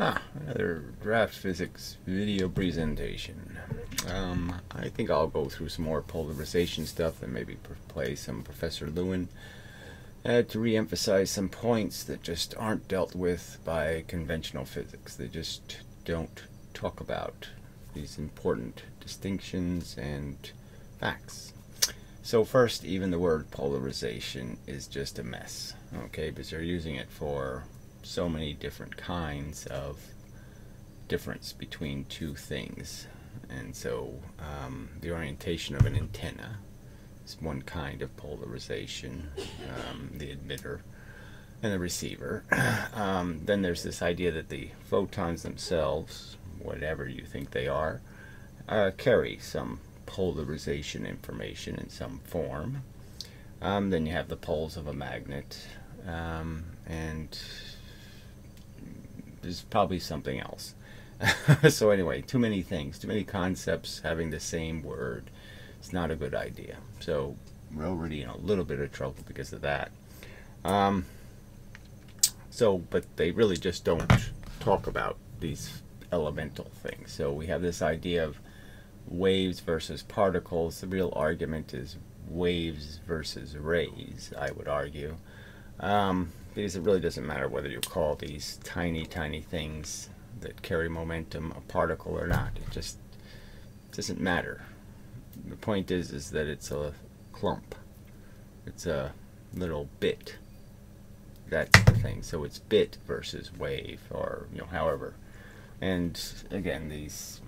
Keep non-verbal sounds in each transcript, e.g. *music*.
Ah, another draft physics video presentation. Um, I think I'll go through some more polarization stuff and maybe play some Professor Lewin uh, to re-emphasize some points that just aren't dealt with by conventional physics. They just don't talk about these important distinctions and facts. So first, even the word polarization is just a mess, okay, because you're using it for so many different kinds of difference between two things. And so um, the orientation of an antenna is one kind of polarization, um, the emitter and the receiver. *clears throat* um, then there's this idea that the photons themselves, whatever you think they are, uh, carry some polarization information in some form. Um, then you have the poles of a magnet, um, and there's probably something else. *laughs* so anyway, too many things, too many concepts having the same word. It's not a good idea. So we're already in a little bit of trouble because of that. Um, so, but they really just don't talk about these elemental things. So we have this idea of waves versus particles. The real argument is waves versus rays, I would argue. Um, because it really doesn't matter whether you call these tiny, tiny things that carry momentum a particle or not. It just doesn't matter. The point is, is that it's a clump. It's a little bit. That's the thing. So it's bit versus wave, or you know, however. And again, these,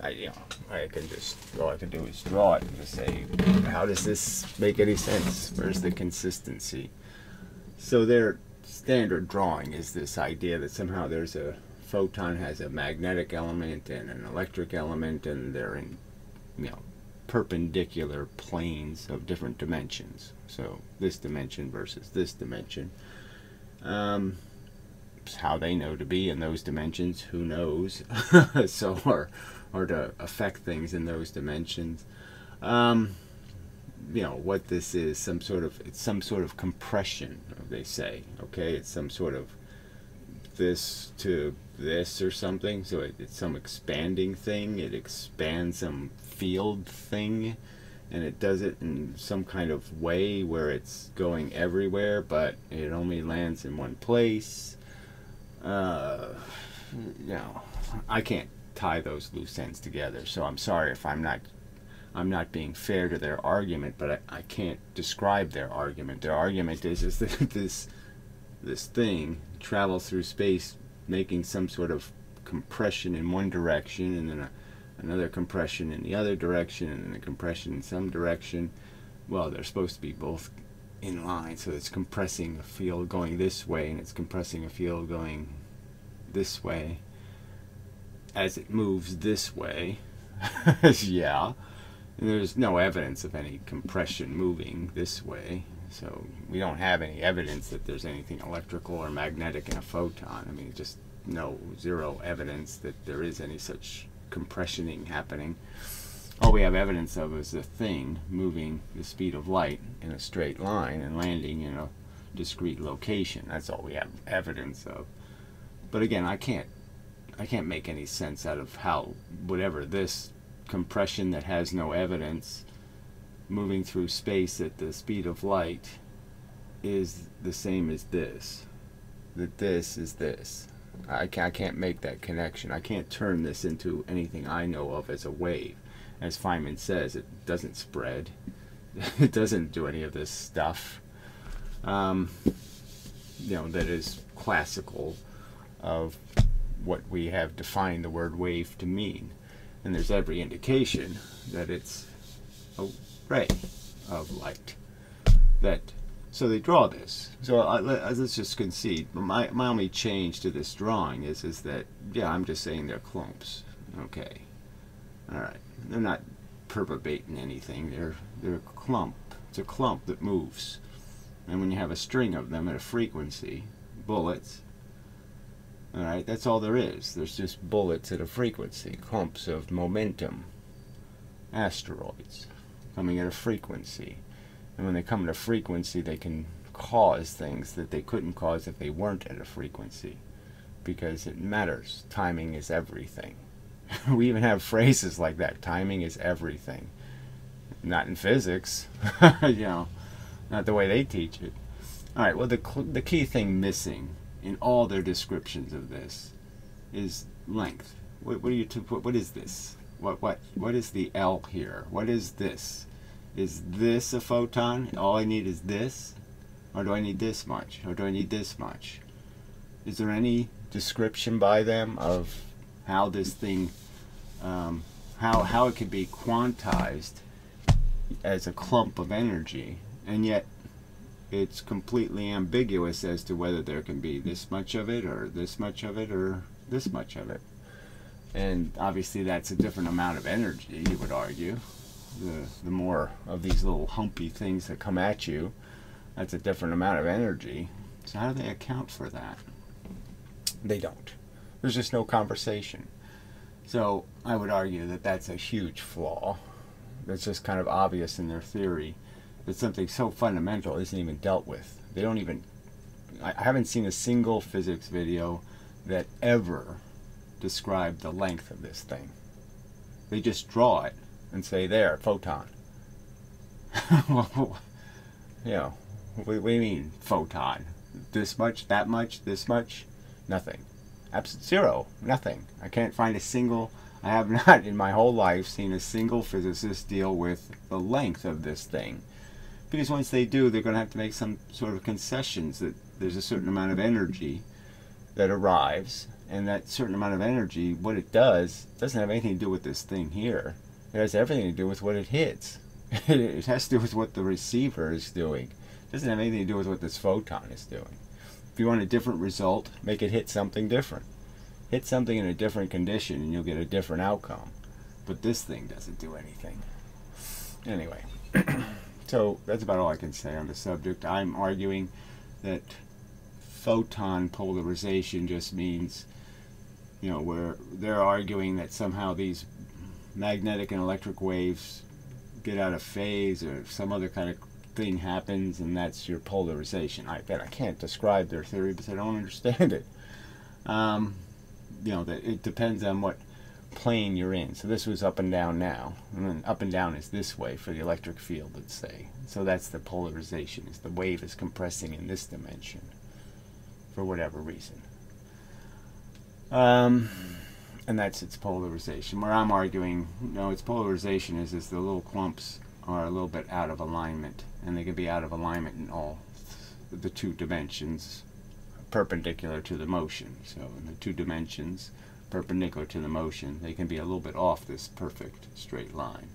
I you know, I can just all I can do is draw it and just say, how does this make any sense? Where's the consistency? So their standard drawing is this idea that somehow there's a photon has a magnetic element and an electric element and they're in you know perpendicular planes of different dimensions. So this dimension versus this dimension. Um, how they know to be in those dimensions, who knows? *laughs* so or or to affect things in those dimensions. Um, you know what this is some sort of it's some sort of compression they say okay? It's some sort of this to this or something so it, it's some expanding thing it expands some field thing and it does it in some kind of way where it's going everywhere but it only lands in one place. Uh, you know I can't tie those loose ends together so I'm sorry if I'm not I'm not being fair to their argument, but I, I can't describe their argument. Their argument is, is *laughs* that this this thing travels through space making some sort of compression in one direction and then a, another compression in the other direction and then a compression in some direction. Well, they're supposed to be both in line, so it's compressing a field going this way and it's compressing a field going this way as it moves this way. *laughs* yeah there's no evidence of any compression moving this way. So we don't have any evidence that there's anything electrical or magnetic in a photon. I mean, just no, zero evidence that there is any such compressioning happening. All we have evidence of is a thing moving the speed of light in a straight line and landing in a discrete location. That's all we have evidence of. But again, I can't I can't make any sense out of how whatever this compression that has no evidence moving through space at the speed of light is the same as this. That this is this. I can't, I can't make that connection. I can't turn this into anything I know of as a wave. As Feynman says, it doesn't spread. *laughs* it doesn't do any of this stuff. Um, you know, that is classical of what we have defined the word wave to mean and there's every indication that it's a ray of light. That so they draw this. So I, let's just concede. My my only change to this drawing is is that yeah, I'm just saying they're clumps. Okay, all right. They're not perturbating anything. They're they're a clump. It's a clump that moves. And when you have a string of them at a frequency, bullets, Alright, that's all there is. There's just bullets at a frequency, clumps of momentum, asteroids coming at a frequency. And when they come at a frequency, they can cause things that they couldn't cause if they weren't at a frequency. because it matters. Timing is everything. *laughs* we even have phrases like that. Timing is everything. Not in physics, *laughs* you know, not the way they teach it. All right. Well, the the key thing missing in all their descriptions of this is length. What, what are you? What, what is this? What what what is the L here? What is this? Is this a photon? All I need is this, or do I need this much, or do I need this much? Is there any description by them of how this thing, um, how how it could be quantized as a clump of energy, and yet it's completely ambiguous as to whether there can be this much of it, or this much of it, or this much of it. And obviously, that's a different amount of energy. You would argue, the the more of these little humpy things that come at you, that's a different amount of energy. So how do they account for that? They don't. There's just no conversation. So I would argue that that's a huge flaw. That's just kind of obvious in their theory that something so fundamental isn't even dealt with. They don't even. I haven't seen a single physics video that ever described the length of this thing. They just draw it and say, there, photon. *laughs* you know, what do you mean, photon? This much, that much, this much? Nothing. Absolute zero. Nothing. I can't find a single. I have *laughs* not in my whole life seen a single physicist deal with the length of this thing. Because once they do, they're going to have to make some sort of concessions that there's a certain amount of energy that arrives, and that certain amount of energy, what it does, doesn't have anything to do with this thing here. It has everything to do with what it hits. *laughs* it has to do with what the receiver is doing. It doesn't have anything to do with what this photon is doing. If you want a different result, make it hit something different. Hit something in a different condition and you'll get a different outcome. But this thing doesn't do anything. Anyway, *clears throat* so that's about all I can say on the subject. I'm arguing that photon polarization just means, you know, where they're arguing that somehow these magnetic and electric waves get out of phase or some other kind of thing happens and that's your polarization. I bet I can't describe their theory because I don't *laughs* understand it. Um, you know, that it depends on what plane you're in. So this was up and down now. And then up and down is this way for the electric field, let's say. So that's the polarization, is the wave is compressing in this dimension for whatever reason. Um, and that's its polarization. Where I'm arguing, no, its polarization is, is the little clumps are a little bit out of alignment, and they can be out of alignment in all the two dimensions perpendicular to the motion. So in the two dimensions perpendicular to the motion, they can be a little bit off this perfect straight line.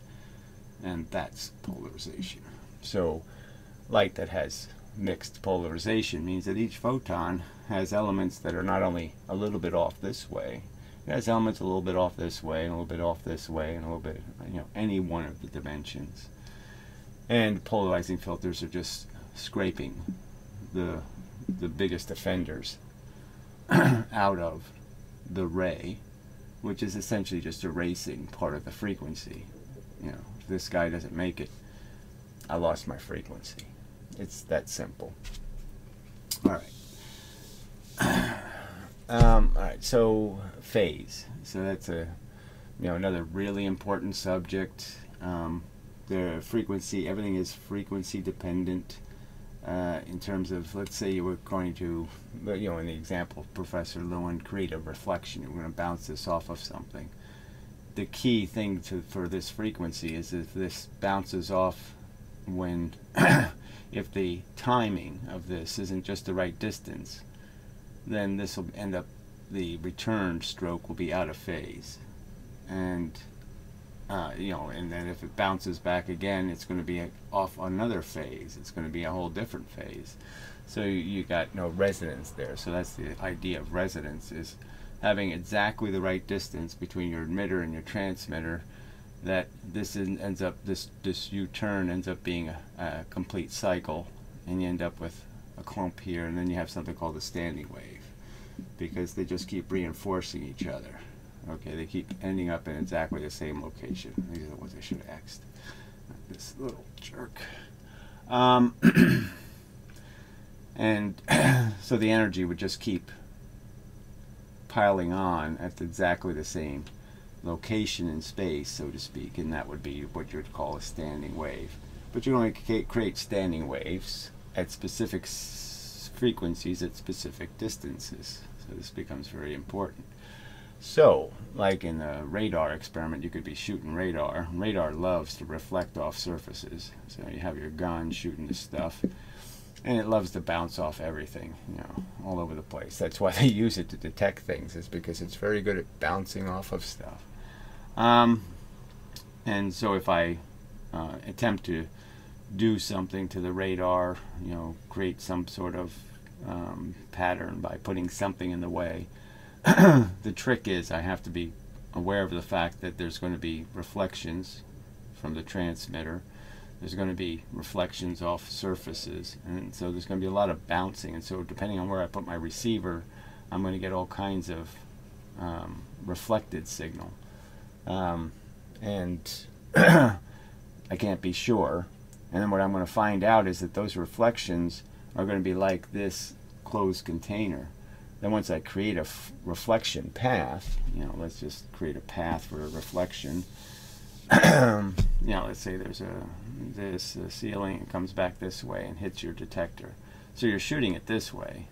And that's polarization. So light that has mixed polarization means that each photon has elements that are not only a little bit off this way, it has elements a little bit off this way, and a little bit off this way, and a little bit, you know, any one of the dimensions. And polarizing filters are just scraping the the biggest offenders *clears throat* out of the ray, which is essentially just erasing part of the frequency. You know, if this guy doesn't make it, I lost my frequency. It's that simple. All right. *clears throat* um, all right. So phase. So that's a you know another really important subject. Um, the frequency, everything is frequency dependent. Uh, in terms of, let's say you were going to, you know, in the example of Professor Lewin, create a reflection. You're going to bounce this off of something. The key thing to for this frequency is if this bounces off when, *coughs* if the timing of this isn't just the right distance, then this will end up, the return stroke will be out of phase. And uh, you know, and then if it bounces back again, it's going to be off another phase. It's going to be a whole different phase. So you, you got no resonance there. So that's the idea of resonance is having exactly the right distance between your emitter and your transmitter. That this ends up this this U-turn ends up being a, a complete cycle, and you end up with a clump here, and then you have something called a standing wave, because they just keep reinforcing each other. Okay, they keep ending up in exactly the same location. These are the ones I should have X'd. This little jerk. Um, *clears throat* and *clears throat* so the energy would just keep piling on at exactly the same location in space, so to speak, and that would be what you would call a standing wave. But you only create standing waves at specific frequencies at specific distances. So this becomes very important. So, like in the radar experiment, you could be shooting radar. Radar loves to reflect off surfaces. So you have your gun shooting the stuff, and it loves to bounce off everything, you know, all over the place. That's why they use it to detect things, is because it's very good at bouncing off of stuff. Um, and so if I uh, attempt to do something to the radar, you know, create some sort of um, pattern by putting something in the way, the trick is I have to be aware of the fact that there's going to be reflections from the transmitter. There's going to be reflections off surfaces, and so there's going to be a lot of bouncing. And so, depending on where I put my receiver, I'm going to get all kinds of um, reflected signal. Um, and *clears throat* I can't be sure. And then what I'm going to find out is that those reflections are going to be like this closed container. Then once I create a reflection path, you know, let's just create a path for a reflection. *clears throat* you know, let's say there's a this ceiling, it comes back this way and hits your detector. So you're shooting it this way.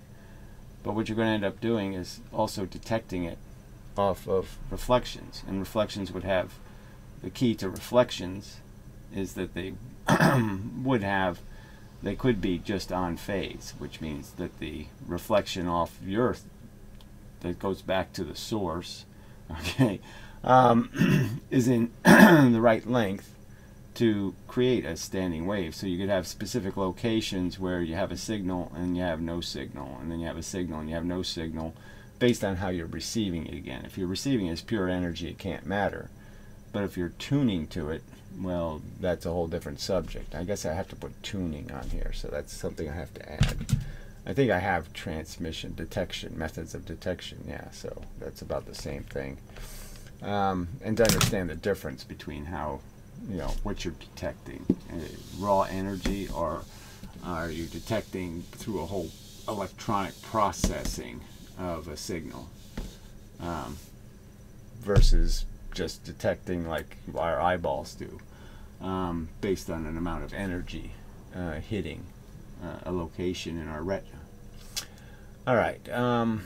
But what you're going to end up doing is also detecting it off of reflections. And reflections would have the key to reflections is that they *clears throat* would have they could be just on phase, which means that the reflection off the Earth that goes back to the source, *laughs* okay, um, *clears throat* is in *clears throat* the right length to create a standing wave. So you could have specific locations where you have a signal and you have no signal, and then you have a signal and you have no signal, based on how you're receiving it again. If you're receiving it as pure energy, it can't matter. But if you're tuning to it, well, that's a whole different subject. I guess I have to put tuning on here, so that's something I have to add. I think I have transmission detection, methods of detection, yeah, so that's about the same thing. Um, and to understand the difference between how, you know, what you're detecting, uh, raw energy, or are you detecting through a whole electronic processing of a signal um, versus just detecting like our eyeballs do, um, based on an amount of energy uh, hitting uh, a location in our retina. All right. Um,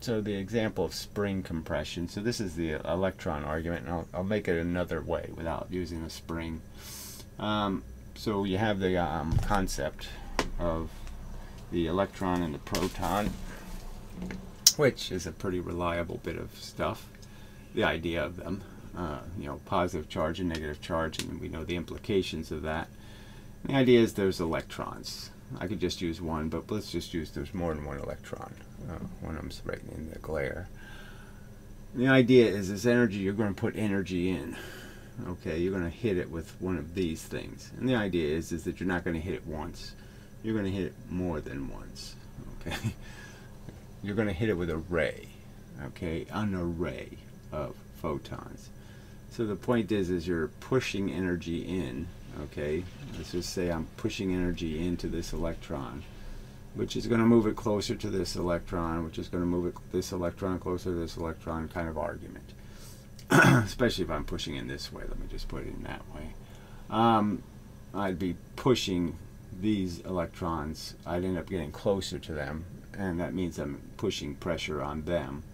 so the example of spring compression. So this is the electron argument, and I'll, I'll make it another way without using a spring. Um, so you have the um, concept of the electron and the proton, which is a pretty reliable bit of stuff the idea of them. Uh, you know, positive charge and negative charge, and we know the implications of that. the idea is there's electrons. I could just use one, but let's just use there's more than one electron. Uh, one of them's right in the glare. the idea is this energy, you're going to put energy in. Okay, you're going to hit it with one of these things. And the idea is, is that you're not going to hit it once. You're going to hit it more than once. Okay, *laughs* you're going to hit it with a ray. Okay, an array of photons. So the point is, is you're pushing energy in, okay? Let's just say I'm pushing energy into this electron, which is going to move it closer to this electron, which is going to move it, this electron closer to this electron kind of argument. *clears throat* Especially if I'm pushing in this way. Let me just put it in that way. Um, I'd be pushing these electrons. I'd end up getting closer to them, and that means I'm pushing pressure on them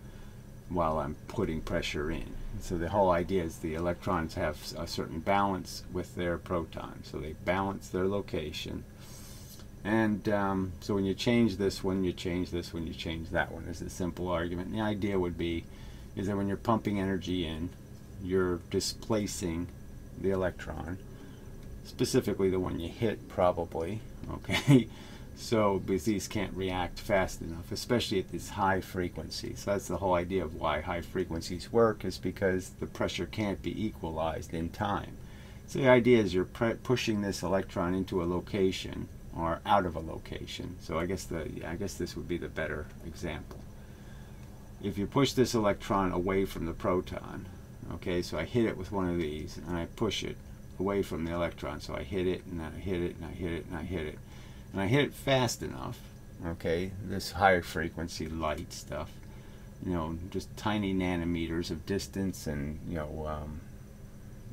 while I'm putting pressure in. So the whole idea is the electrons have a certain balance with their protons. So they balance their location. And um, so when you change this one, you change this one, you change that one. It's a simple argument. And the idea would be is that when you're pumping energy in, you're displacing the electron, specifically the one you hit probably, *laughs* okay? So, these can't react fast enough, especially at this high frequency. So that's the whole idea of why high frequencies work, is because the pressure can't be equalized in time. So the idea is you're pushing this electron into a location or out of a location. So I guess the I guess this would be the better example. If you push this electron away from the proton, okay, so I hit it with one of these and I push it away from the electron. So I hit it and I hit it and I hit it and I hit it and I hit it fast enough, okay, this higher frequency light stuff, you know, just tiny nanometers of distance and, you know, um,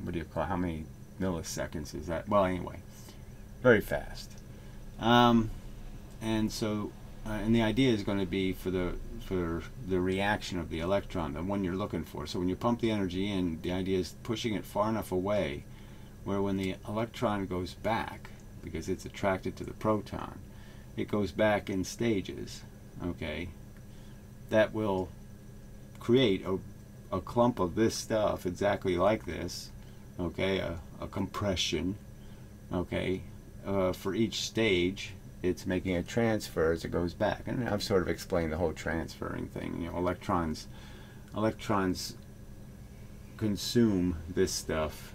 what do you call how many milliseconds is that? Well, anyway, very fast. Um, and so, uh, and the idea is going to be for the for the reaction of the electron, the one you're looking for. So when you pump the energy in, the idea is pushing it far enough away where when the electron goes back, because it's attracted to the proton, it goes back in stages, okay, that will create a, a clump of this stuff exactly like this, okay, a, a compression, okay, uh, for each stage it's making a transfer as it goes back. And I've sort of explained the whole transferring thing. You know, electrons, electrons consume this stuff.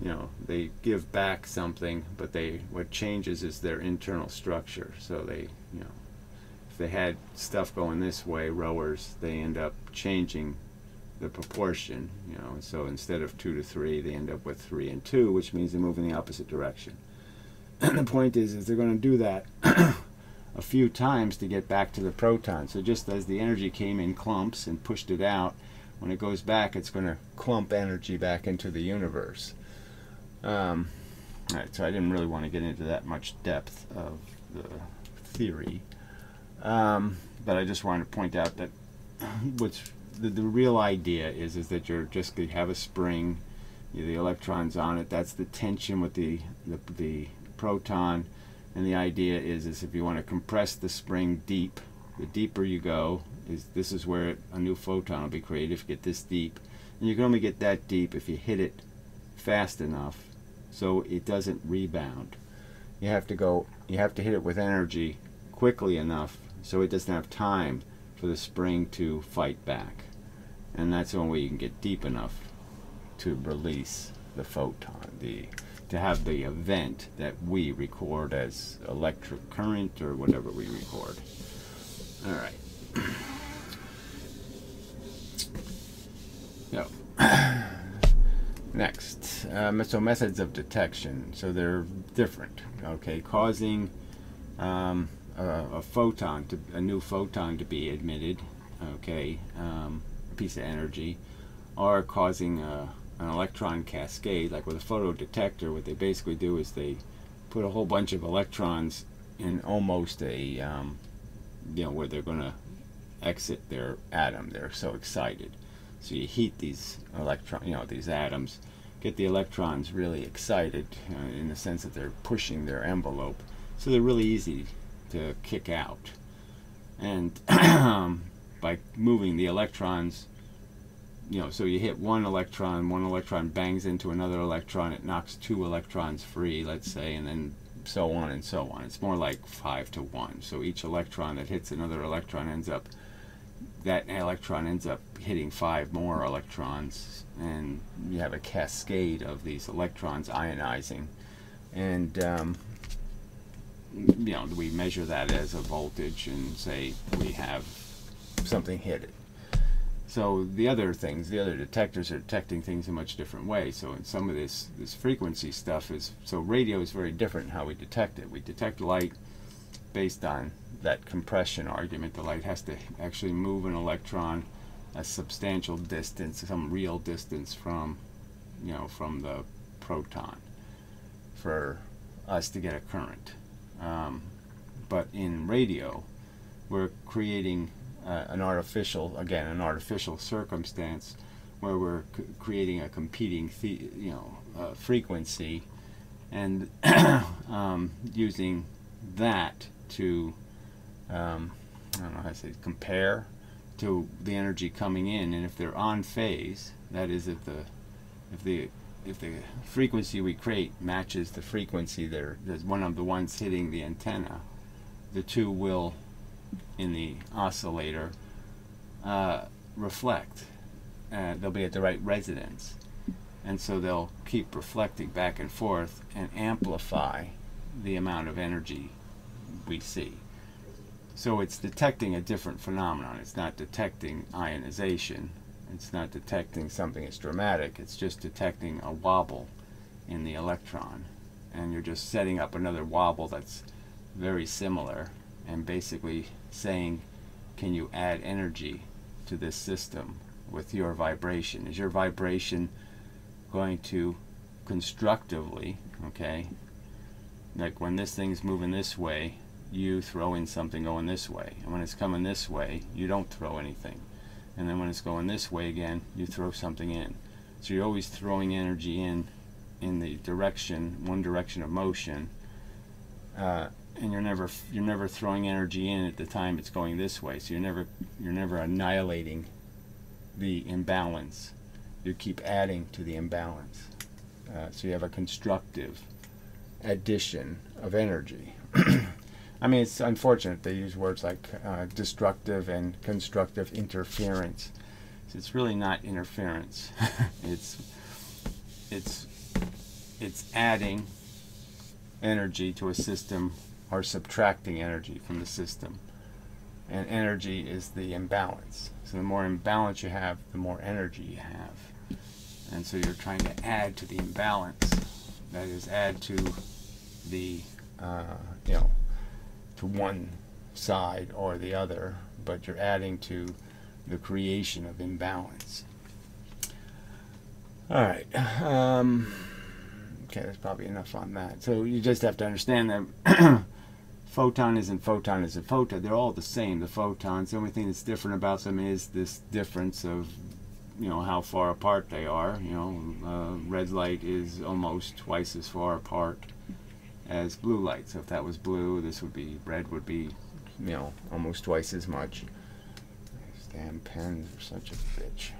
You know, they give back something, but they what changes is their internal structure. So they, you know, if they had stuff going this way, rowers, they end up changing the proportion. You know, so instead of two to three, they end up with three and two, which means they move in the opposite direction. And *clears throat* the point is, is they're going to do that *clears throat* a few times to get back to the proton. So just as the energy came in clumps and pushed it out, when it goes back, it's going to clump energy back into the universe. Um, all right, so I didn't really want to get into that much depth of the theory, um, but I just wanted to point out that *laughs* what's the, the real idea is is that you're just going to have a spring, the electrons on it. That's the tension with the the, the proton and the idea is is if you want to compress the spring deep the deeper you go is this is where a new photon will be created if you get this deep and you can only get that deep if you hit it fast enough so it doesn't rebound you have to go you have to hit it with energy quickly enough so it doesn't have time for the spring to fight back and that's the only way you can get deep enough to release the photon the to have the event that we record as electric current or whatever we record. All right. *clears throat* So, *clears throat* next, um, so methods of detection. So they're different. Okay, causing um, a, a, photon to a new photon to be emitted. Okay, um, a piece of energy, or causing a an electron cascade, like with a photodetector, what they basically do is they put a whole bunch of electrons in almost a, um, you know, where they're going to exit their atom. They're so excited. So you heat these electron, you know, these atoms, get the electrons really excited uh, in the sense that they're pushing their envelope. So they're really easy to kick out. And *clears throat* by moving the electrons you know, so you hit one electron, one electron bangs into another electron, it knocks two electrons free, let's say, and then so on and so on. It's more like five to one. So each electron that hits another electron ends up, that electron ends up hitting five more electrons, and you have a cascade of these electrons ionizing. And, um, you know, we measure that as a voltage and say we have something hit it so the other things, the other detectors are detecting things in a much different way. So in some of this this frequency stuff is so radio is very different how we detect it. We detect light based on that compression argument. The light has to actually move an electron a substantial distance, some real distance from you know from the proton for us to get a current. Um, but in radio, we're creating uh, an artificial, again, an artificial circumstance where we're creating a competing, you know, uh, frequency, and *coughs* um, using that to, um, I don't know how to say, compare to the energy coming in, and if they're on phase, that is, if the, if the if the frequency we create matches the frequency there, there's one of the ones hitting the antenna, the two will in the oscillator uh, reflect. Uh, they'll be at the right resonance. And so they'll keep reflecting back and forth and amplify the amount of energy we see. So it's detecting a different phenomenon. It's not detecting ionization. It's not detecting something that's dramatic. It's just detecting a wobble in the electron. And you're just setting up another wobble that's very similar and basically saying can you add energy to this system with your vibration? Is your vibration going to constructively, okay, like when this thing's moving this way, you throw in something going this way. And when it's coming this way, you don't throw anything. And then when it's going this way again, you throw something in. So you're always throwing energy in in the direction, one direction of motion, uh, and you're never you're never throwing energy in at the time it's going this way. So you're never you're never annihilating the imbalance. You keep adding to the imbalance. Uh, so you have a constructive addition of energy. *clears throat* I mean, it's unfortunate they use words like uh, destructive and constructive interference. So it's really not interference. *laughs* it's it's it's adding energy to a system or subtracting energy from the system. And energy is the imbalance. So the more imbalance you have, the more energy you have. And so you're trying to add to the imbalance. That is, add to the, uh, you know, to one side or the other, but you're adding to the creation of imbalance. All right. Um, okay, that's probably enough on that. So you just have to understand that *clears throat* photon isn't photon isn't photon. They're all the same, the photons. The only thing that's different about them is this difference of, you know, how far apart they are. You know, uh, red light is almost twice as far apart as blue light. So if that was blue, this would be, red would be, you know, almost twice as much. These damn pens are such a bitch.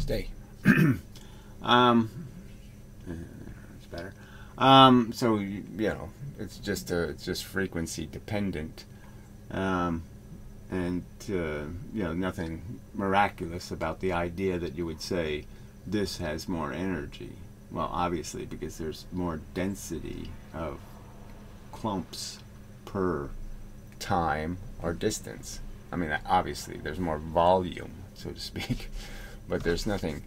Stay. *coughs* um, it's better. Um, so you, you know, it's just a, it's just frequency dependent, um, and uh, you know nothing miraculous about the idea that you would say this has more energy. Well, obviously because there's more density of clumps per time or distance. I mean, obviously there's more volume, so to speak, *laughs* but there's nothing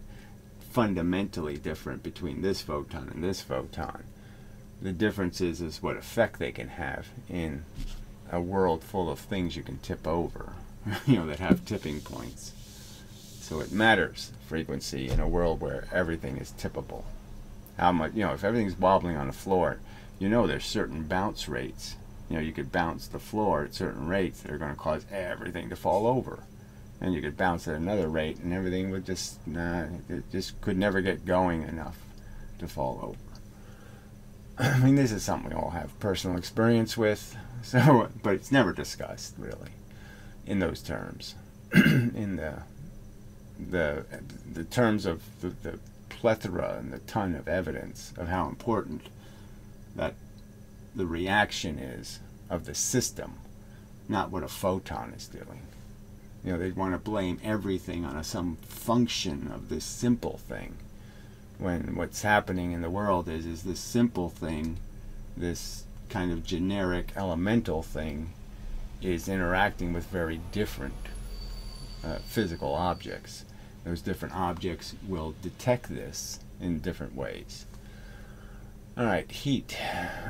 fundamentally different between this photon and this photon. The difference is, is what effect they can have in a world full of things you can tip over, *laughs* you know, that have tipping points. So it matters, frequency, in a world where everything is tippable. How much, you know, if everything's wobbling on the floor, you know there's certain bounce rates. You know, you could bounce the floor at certain rates that are going to cause everything to fall over. And you could bounce at another rate and everything would just, nah, it just could never get going enough to fall over. *clears throat* I mean, this is something we all have personal experience with, *laughs* so but it's never discussed really in those terms, *clears throat* in the the the terms of the, the plethora and the ton of evidence of how important that the reaction is of the system, not what a photon is doing. You know, they'd want to blame everything on a, some function of this simple thing when what's happening in the world is is this simple thing, this kind of generic elemental thing, is interacting with very different uh, physical objects. Those different objects will detect this in different ways. All right, heat,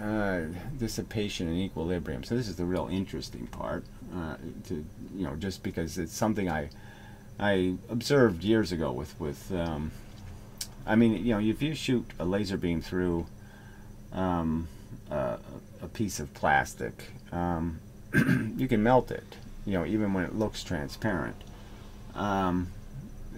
uh, dissipation, and equilibrium. So this is the real interesting part. Uh, to you know, just because it's something I I observed years ago with with um, I mean, you know, if you shoot a laser beam through um, uh, a piece of plastic, um, *clears throat* you can melt it. You know, even when it looks transparent. Um,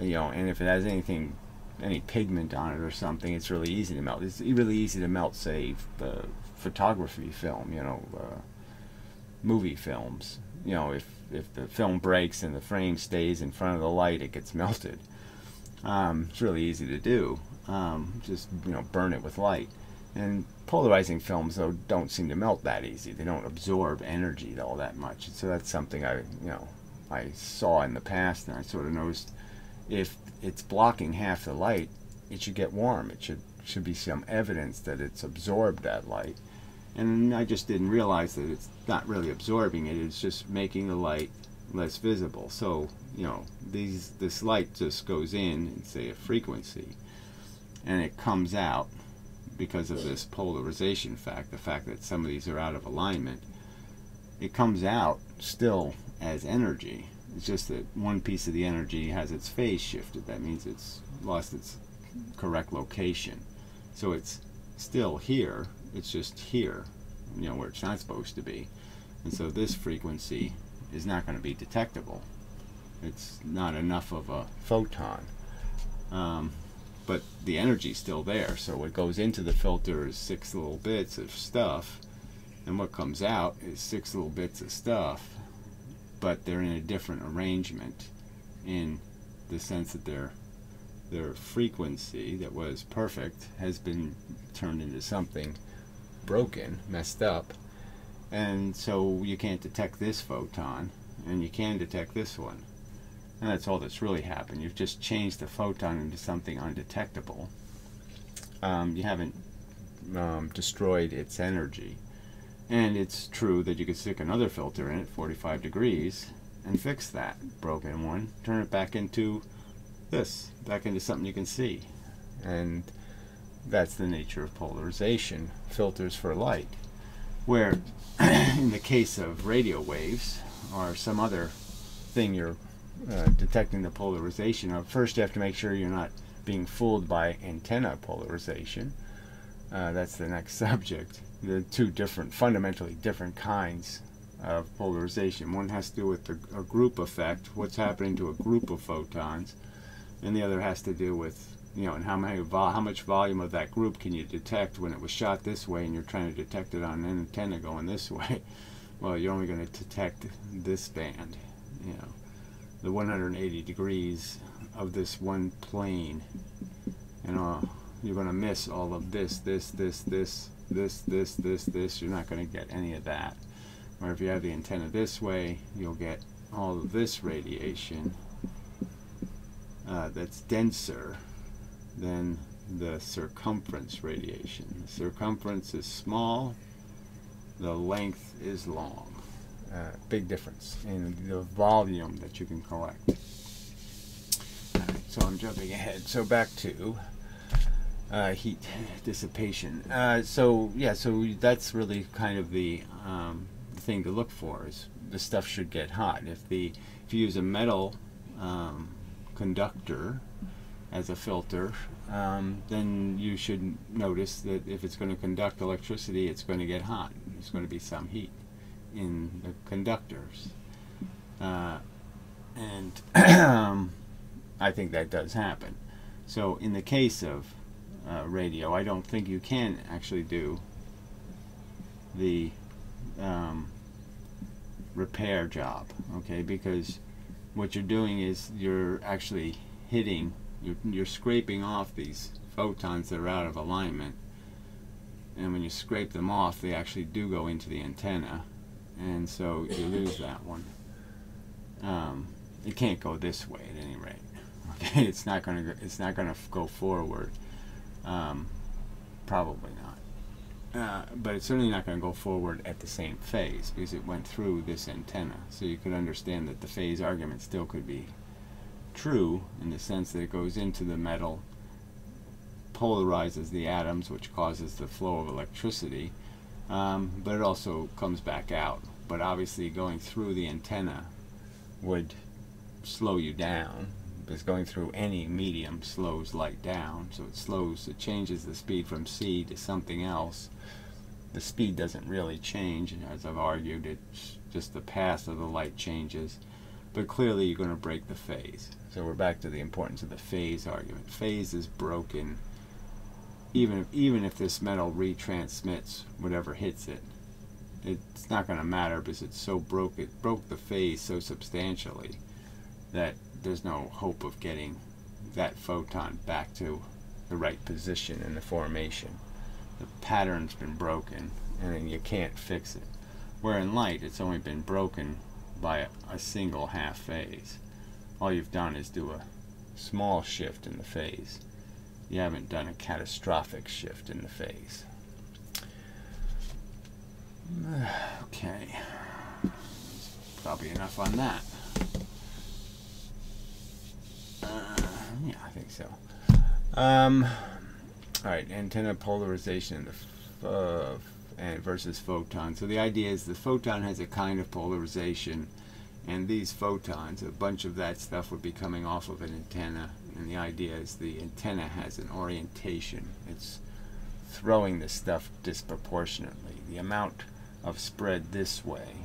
you know, and if it has anything, any pigment on it or something, it's really easy to melt. It's really easy to melt, say, the photography film. You know, uh, movie films. You know, if if the film breaks and the frame stays in front of the light, it gets *laughs* melted. Um, it's really easy to do. Um, just you know, burn it with light. And polarizing films though don't seem to melt that easy. They don't absorb energy all that much. So that's something I you know I saw in the past, and I sort of noticed if it's blocking half the light, it should get warm. It should should be some evidence that it's absorbed that light. And I just didn't realize that it's not really absorbing it. It's just making the light less visible. So you know, these this light just goes in and say a frequency, and it comes out because of this polarization fact, the fact that some of these are out of alignment. It comes out still as energy. It's just that one piece of the energy has its phase shifted. That means it's lost its correct location. So it's still here. It's just here, you know, where it's not supposed to be. And so this frequency is not going to be detectable. It's not enough of a photon. Um, but the energy's still there. So what goes into the filter is six little bits of stuff, and what comes out is six little bits of stuff, but they're in a different arrangement in the sense that their their frequency that was perfect has been turned into something broken, messed up, and so you can't detect this photon, and you can detect this one. And that's all that's really happened. You've just changed the photon into something undetectable. Um, you haven't um, destroyed its energy. And it's true that you could stick another filter in at 45 degrees and fix that broken one, turn it back into this, back into something you can see. And that's the nature of polarization, filters for light. Where, *clears throat* in the case of radio waves or some other thing you're uh, detecting the polarization of, first you have to make sure you're not being fooled by antenna polarization. Uh, that's the next *laughs* subject. The two different, fundamentally different kinds of polarization. One has to do with the, a group effect, what's happening to a group of photons, and the other has to do with you know, and how many how much volume of that group can you detect when it was shot this way, and you're trying to detect it on an antenna going this *laughs* way? Well, you're only going to detect this band, you know the 180 degrees of this one plane and uh, you're going to miss all of this, this, this, this, this, this, this, this. You're not going to get any of that. Or if you have the antenna this way, you'll get all of this radiation uh, that's denser than the circumference radiation. The circumference is small, the length is long uh, big difference in the volume that you can collect. So I'm jumping ahead. So back to uh, heat dissipation. Uh, so yeah, so that's really kind of the, um, thing to look for is the stuff should get hot. If the if you use a metal um, conductor as a filter, um, then you should notice that if it's going to conduct electricity, it's going to get hot. There's going to be some heat in the conductors. Uh, and *clears throat* um, I think that does happen. So in the case of uh, radio, I don't think you can actually do the um, repair job, okay? Because what you're doing is you're actually hitting, you're, you're scraping off these photons that are out of alignment. And when you scrape them off, they actually do go into the antenna and so you lose that one. Um, it can't go this way at any rate. *laughs* Okay, it's not going to it's not going to go forward. Um, probably not. Uh, but it's certainly not going to go forward at the same phase because it went through this antenna. So you could understand that the phase argument still could be true in the sense that it goes into the metal, polarizes the atoms, which causes the flow of electricity, um, but it also comes back out. But obviously going through the antenna would slow you down because going through any medium slows light down. So it slows, it changes the speed from C to something else. The speed doesn't really change, and as I've argued, it's just the path of the light changes. But clearly you're going to break the phase. So we're back to the importance of the phase argument. Phase is broken even if, even if this metal retransmits whatever hits it, it's not going to matter because it's so broke. It broke the phase so substantially that there's no hope of getting that photon back to the right position in the formation. The pattern's been broken, and you can't fix it. Where in light, it's only been broken by a, a single half phase. All you've done is do a small shift in the phase you haven't done a catastrophic shift in the phase. *sighs* Okay, probably enough on that. Uh, yeah, I think so. Um, all right, antenna polarization uh, and versus photon. So the idea is the photon has a kind of polarization, and these photons, a bunch of that stuff would be coming off of an antenna. And the idea is the antenna has an orientation. It's throwing the stuff disproportionately. The amount of spread this way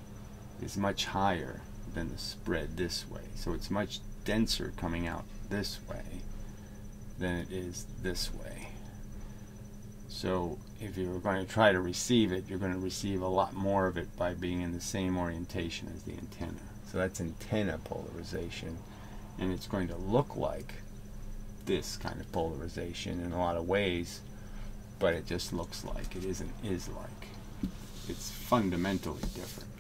is much higher than the spread this way. So it's much denser coming out this way than it is this way. So if you're going to try to receive it, you're going to receive a lot more of it by being in the same orientation as the antenna. So that's antenna polarization. And it's going to look like this kind of polarization in a lot of ways, but it just looks like it isn't is like. It's fundamentally different.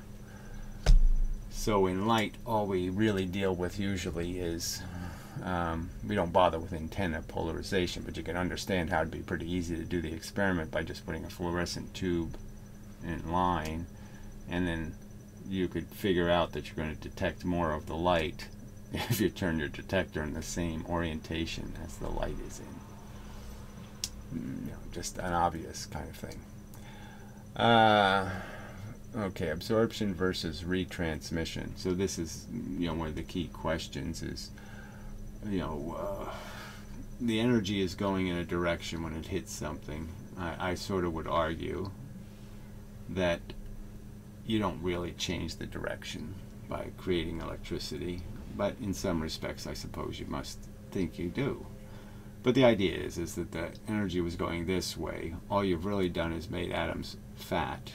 So in light, all we really deal with usually is um, we don't bother with antenna polarization, but you can understand how it'd be pretty easy to do the experiment by just putting a fluorescent tube in line, and then you could figure out that you're going to detect more of the light *laughs* if you turn your detector in the same orientation as the light is in. Mm, you know, just an obvious kind of thing. Uh, okay, absorption versus retransmission. So this is, you know, one of the key questions is you know, uh, the energy is going in a direction when it hits something. I, I sort of would argue that you don't really change the direction by creating electricity, but in some respects, I suppose you must think you do. But the idea is, is that the energy was going this way. All you've really done is made atoms fat,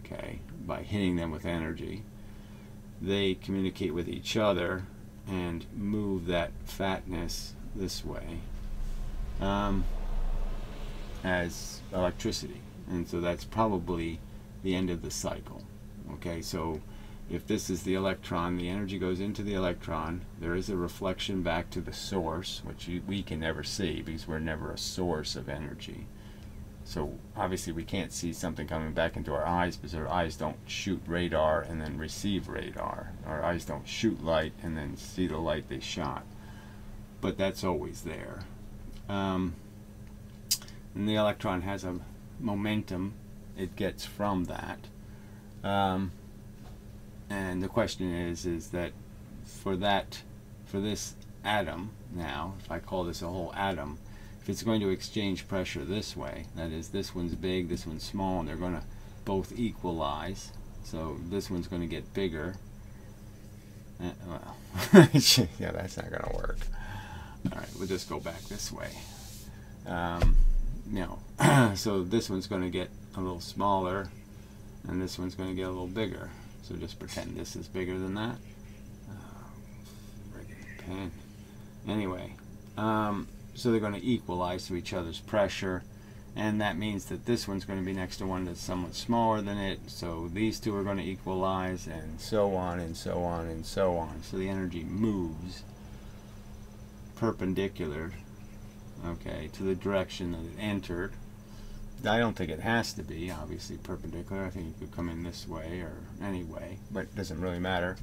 okay, by hitting them with energy. They communicate with each other and move that fatness this way um, as electricity. And so that's probably the end of the cycle. Okay, so if this is the electron, the energy goes into the electron. There is a reflection back to the source, which you, we can never see because we're never a source of energy. So obviously we can't see something coming back into our eyes because our eyes don't shoot radar and then receive radar. Our eyes don't shoot light and then see the light they shot. But that's always there. Um, and the electron has a momentum it gets from that. Um, and the question is, is that for that, for this atom now, if I call this a whole atom, if it's going to exchange pressure this way, that is, this one's big, this one's small, and they're going to both equalize. So this one's going to get bigger. Uh, well, *laughs* yeah, that's not going to work. All right, we'll just go back this way. Um, you know, *clears throat* so this one's going to get a little smaller, and this one's going to get a little bigger. So just pretend this is bigger than that. Oh, pen. Anyway, um, so they're going to equalize to each other's pressure. And that means that this one's going to be next to one that's somewhat smaller than it. So these two are going to equalize and so on and so on and so on. So the energy moves perpendicular okay, to the direction that it entered. I don't think it has to be, obviously, perpendicular. I think it could come in this way or any way, but it doesn't really matter.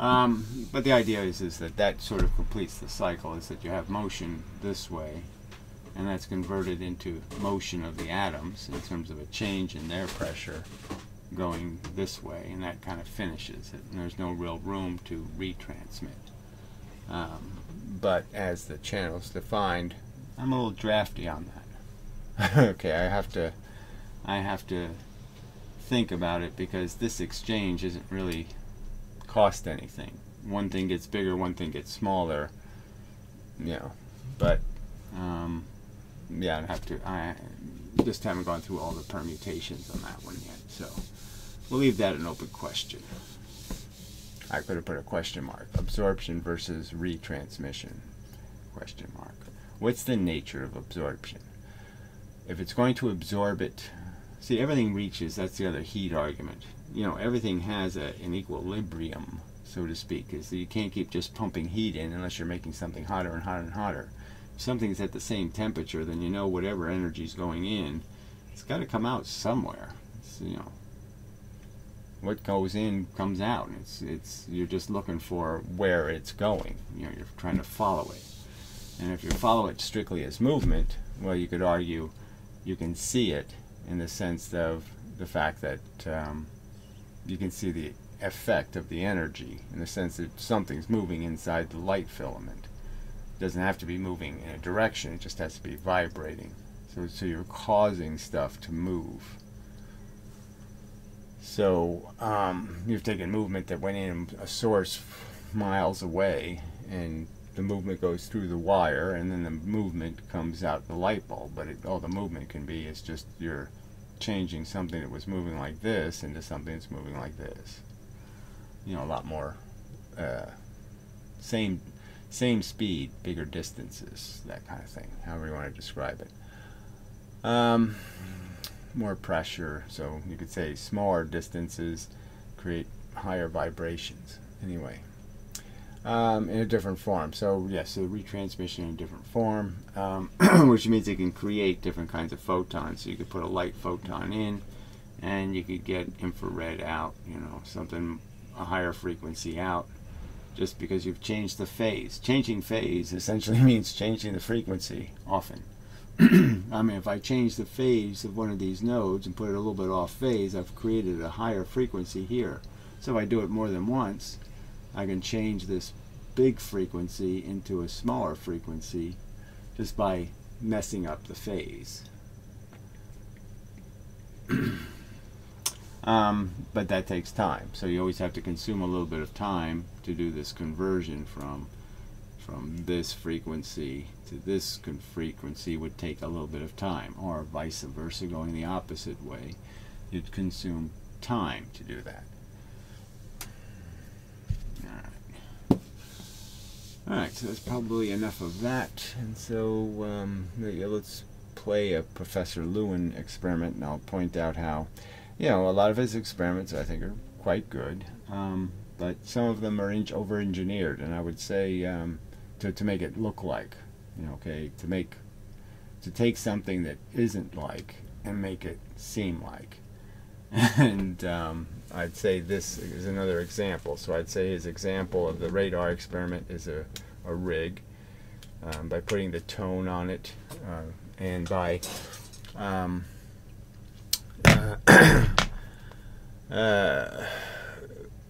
Um, but the idea is, is that that sort of completes the cycle, is that you have motion this way, and that's converted into motion of the atoms in terms of a change in their pressure going this way, and that kind of finishes it. And there's no real room to retransmit. Um, but as the channel's defined, I'm a little drafty on that. *laughs* okay, I have to, I have to think about it because this exchange isn't really cost anything. One thing gets bigger, one thing gets smaller. Know, but um, yeah, I'd have to. I just haven't gone through all the permutations on that one yet, so we'll leave that an open question. I could have put a question mark. Absorption versus retransmission. Question mark. What's the nature of absorption? If it's going to absorb it, see everything reaches. That's the other heat argument you know everything has a, an equilibrium so to speak is you can't keep just pumping heat in unless you're making something hotter and hotter and hotter. If something's at the same temperature then you know whatever energy is going in it's got to come out somewhere. It's, you know what goes in comes out. It's it's you're just looking for where it's going. You know you're trying to follow it. And if you follow it strictly as movement well you could argue you can see it in the sense of the fact that um, you can see the effect of the energy in the sense that something's moving inside the light filament. It doesn't have to be moving in a direction, it just has to be vibrating. So, so you're causing stuff to move. So um, you've taken movement that went in a source miles away and the movement goes through the wire and then the movement comes out the light bulb but it, all the movement can be is just you're changing something that was moving like this into something that's moving like this. You know a lot more uh, same same speed bigger distances that kind of thing however you want to describe it. Um, more pressure so you could say smaller distances create higher vibrations. Anyway um, in a different form. So yes, so retransmission in a different form, um, *clears throat* which means it can create different kinds of photons. So you could put a light photon in, and you could get infrared out. You know, something a higher frequency out, just because you've changed the phase. Changing phase essentially *laughs* means changing the frequency often. *clears throat* I mean, if I change the phase of one of these nodes and put it a little bit off phase, I've created a higher frequency here. So if I do it more than once, I can change this big frequency into a smaller frequency just by messing up the phase. *clears throat* um, but that takes time. So you always have to consume a little bit of time to do this conversion from from this frequency to this frequency would take a little bit of time or vice versa going the opposite way you'd consume time to do that Alright, so that's probably enough of that. And so um, let's play a Professor Lewin experiment and I'll point out how, you know, a lot of his experiments I think are quite good. Um, but some of them are over-engineered and I would say um, to, to make it look like, you know, okay, to make, to take something that isn't like and make it seem like. *laughs* and um, I'd say this is another example. So I'd say his example of the radar experiment is a, a rig um, by putting the tone on it uh, and by um, uh, *coughs* uh,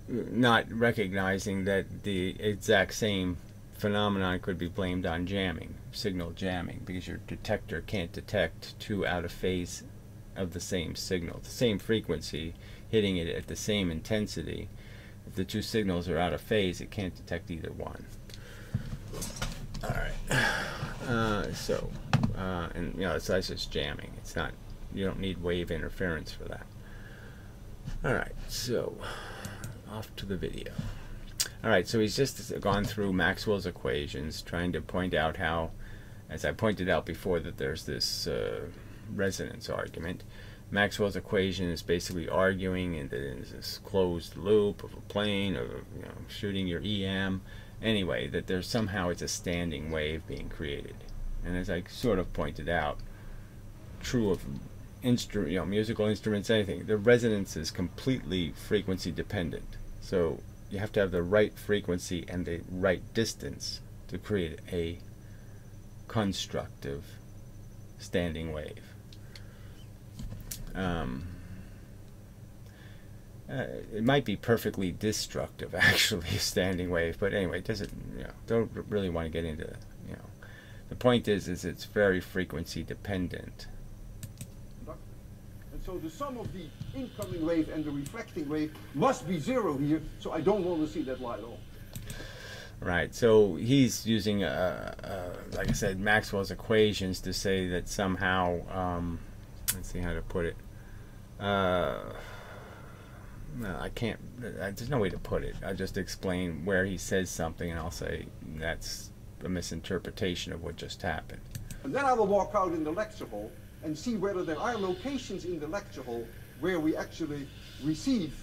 not recognizing that the exact same phenomenon could be blamed on jamming, signal jamming, because your detector can't detect two out of phase of the same signal, the same frequency hitting it at the same intensity. If the two signals are out of phase, it can't detect either one. All right. *sighs* Uh, so, uh, and you know, it's that's just jamming. It's not. You don't need wave interference for that. All right. So, off to the video. All right. So he's just gone through Maxwell's equations, trying to point out how, as I pointed out before, that there's this uh, resonance argument. Maxwell's equation is basically arguing in this closed loop of a plane of you know, shooting your EM. Anyway, that there's somehow it's a standing wave being created. And as I sort of pointed out, true of you know, musical instruments, anything, the resonance is completely frequency dependent. So you have to have the right frequency and the right distance to create a constructive standing wave um, uh, it might be perfectly destructive, *laughs* actually, a standing wave. But anyway, it doesn't. You know, don't really want to get into. You know, the point is, is it's very frequency dependent. And so the sum of the incoming wave and the reflecting wave must be zero here. So I don't want to see that light at all. Right. So he's using, uh, uh, like I said, Maxwell's equations to say that somehow. Um, let's see how to put it. Uh, I can't. Uh, there's no way to put it. I just explain where he says something, and I'll say that's a misinterpretation of what just happened. And then I will walk out in the lecture hall and see whether there are locations in the lecture hall where we actually receive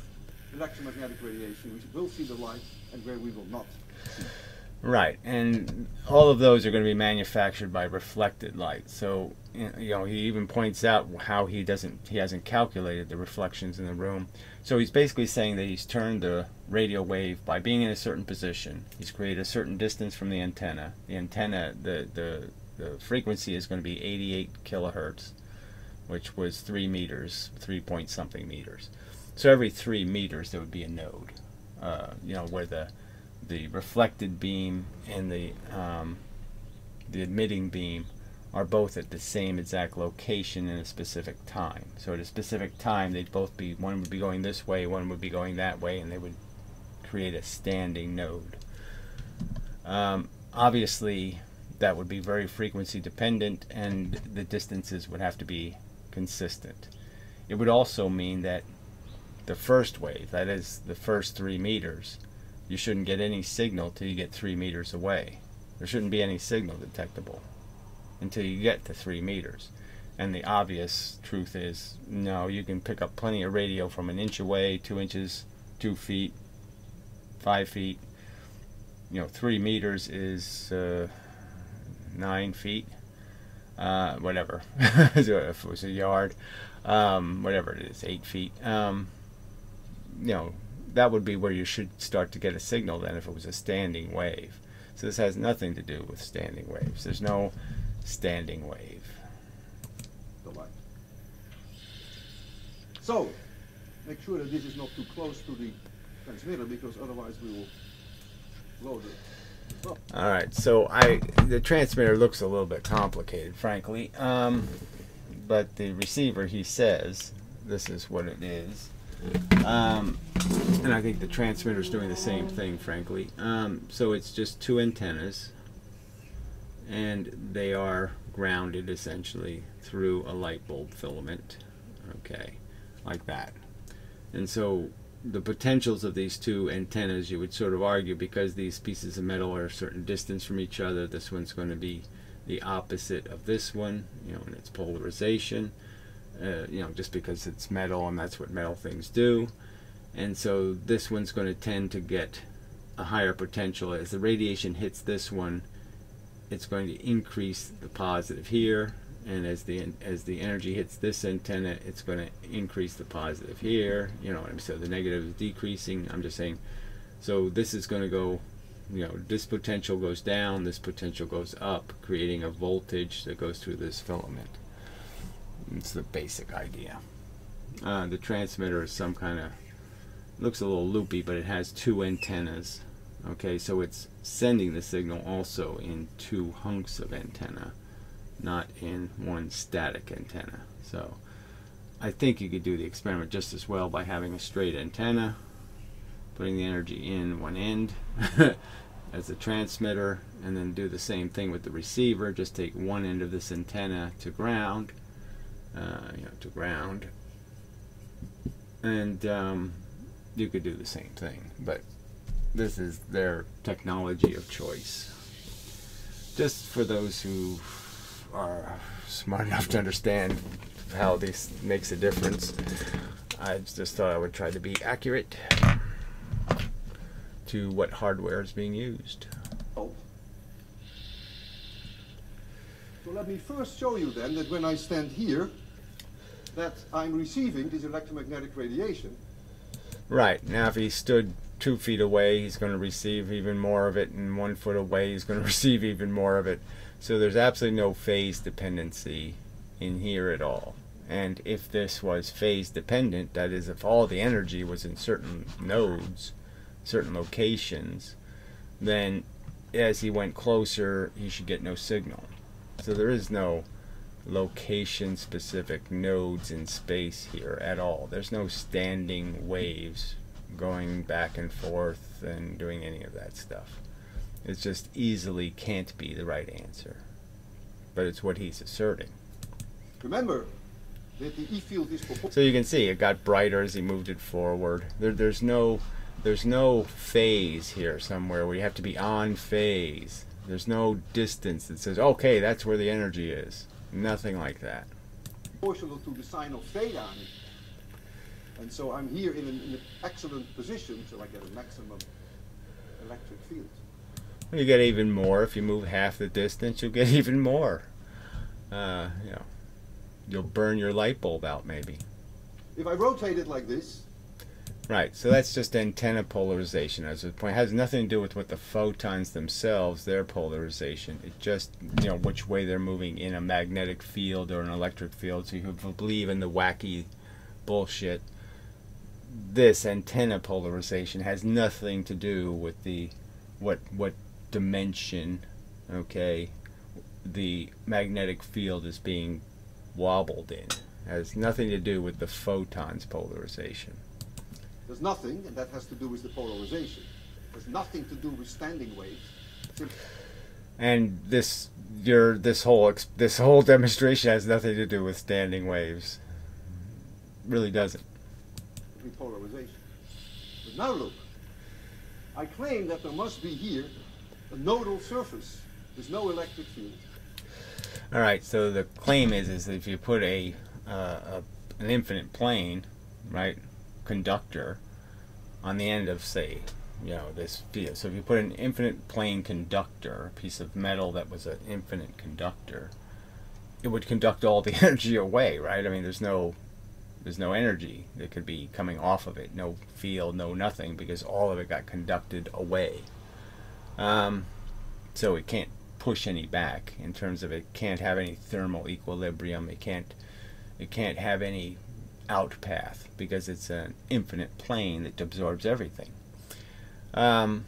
electromagnetic radiation. We will see the light, and where we will not. See. Right, and all of those are going to be manufactured by reflected light. So, you know, he even points out how he doesn't, he hasn't calculated the reflections in the room. So he's basically saying that he's turned the radio wave by being in a certain position. He's created a certain distance from the antenna. The antenna, the the the frequency is going to be 88 kilohertz, which was three meters, three point something meters. So every three meters there would be a node, uh, you know, where the the reflected beam and the um, the emitting beam are both at the same exact location in a specific time. So at a specific time, they'd both be one would be going this way, one would be going that way, and they would create a standing node. Um, obviously, that would be very frequency dependent, and the distances would have to be consistent. It would also mean that the first wave, that is the first three meters, you shouldn't get any signal till you get three meters away. There shouldn't be any signal detectable until you get to three meters. And the obvious truth is, no, you can pick up plenty of radio from an inch away, two inches, two feet, five feet. You know, three meters is uh, nine feet, uh, whatever. *laughs* if it was a yard, um, whatever it is, eight feet. Um, you know, that would be where you should start to get a signal then if it was a standing wave. So this has nothing to do with standing waves. There's no standing wave. The light. So, make sure that this is not too close to the transmitter because otherwise we will blow the all right, so I the transmitter looks a little bit complicated, frankly, um, but the receiver, he says, this is what it is. Um, and I think the transmitter is doing the same thing, frankly. Um, so it's just two antennas, and they are grounded essentially through a light bulb filament. Okay, like that. And so the potentials of these two antennas, you would sort of argue because these pieces of metal are a certain distance from each other, this one's going to be the opposite of this one, you know, in its polarization uh, you know, just because it's metal and that's what metal things do. And so this one's going to tend to get a higher potential. As the radiation hits this one, it's going to increase the positive here, and as the as the energy hits this antenna, it's going to increase the positive here. You know, so the negative is decreasing. I'm just saying. So this is going to go, you know, this potential goes down, this potential goes up, creating a voltage that goes through this filament. It's the basic idea. Uh, the transmitter is some kind of looks a little loopy, but it has two antennas. Okay, so it's sending the signal also in two hunks of antenna, not in one static antenna. So I think you could do the experiment just as well by having a straight antenna, putting the energy in one end *laughs* as a transmitter, and then do the same thing with the receiver. Just take one end of this antenna to ground you know, to ground. And um, you could do the same thing, but this is their technology of choice. Just for those who are smart enough to understand how this makes a difference, I just thought I would try to be accurate to what hardware is being used. Oh. So let me first show you then that when I stand here, that I'm receiving this electromagnetic radiation. Right. Now, if he stood two feet away, he's going to receive even more of it, and one foot away, he's going *laughs* to receive even more of it. So there's absolutely no phase dependency in here at all. And if this was phase dependent, that is, if all the energy was in certain nodes, certain locations, then as he went closer, he should get no signal. So there is no location specific nodes in space here at all. There's no standing waves going back and forth and doing any of that stuff. It just easily can't be the right answer. But it's what he's asserting. Remember that the E field is So you can see it got brighter as he moved it forward. There, there's no there's no phase here somewhere where you have to be on phase. There's no distance that says, okay, that's where the energy is. Nothing like that. Proportional to the sine of theta. And so I'm here in an, in an excellent position, so I get a maximum electric field. Well, you get even more if you move half the distance. You'll get *laughs* even more. Uh, you know, you'll burn your light bulb out maybe. If I rotate it like this, Right, so that's just antenna polarization. As a point, it has nothing to do with what the photons themselves, their polarization. It just, you know, which way they're moving in a magnetic field or an electric field. So you believe in the wacky bullshit. This antenna polarization has nothing to do with the what what dimension, okay, the magnetic field is being wobbled in. It has nothing to do with the photons polarization. There's nothing, and that has to do with the polarization. There's nothing to do with standing waves. And this your this whole this whole demonstration has nothing to do with standing waves. Really doesn't. With polarization. But now look, I claim that there must be here a nodal surface. There's no electric field. All right. So the claim is is if you put a, uh, a an infinite plane, right, conductor on the end of, say, you know, this field. So if you put an infinite plane conductor, a piece of metal that was an infinite conductor, it would conduct all the *laughs* energy away, right? I mean, there's no there's no energy that could be coming off of it, no field, no nothing, because all of it got conducted away. Um, so it can't push any back in terms of it can't have any thermal equilibrium. It can't it can't have any out path because it's an infinite plane that absorbs everything. Um,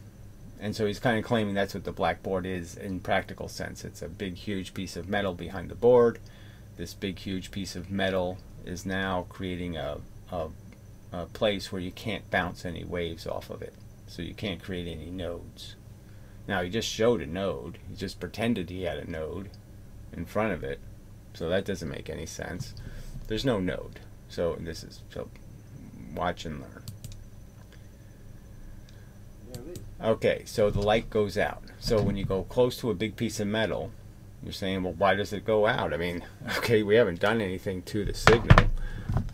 and so he's kind of claiming that's what the blackboard is in practical sense. It's a big, huge piece of metal behind the board. This big, huge piece of metal is now creating a, a, a place where you can't bounce any waves off of it. So you can't create any nodes. Now he just showed a node. He just pretended he had a node in front of it. So that doesn't make any sense. There's no node. So this is so watch and learn. Okay, so the light goes out. So when you go close to a big piece of metal, you're saying, well, why does it go out? I mean, *laughs* okay, we haven't done anything to the signal,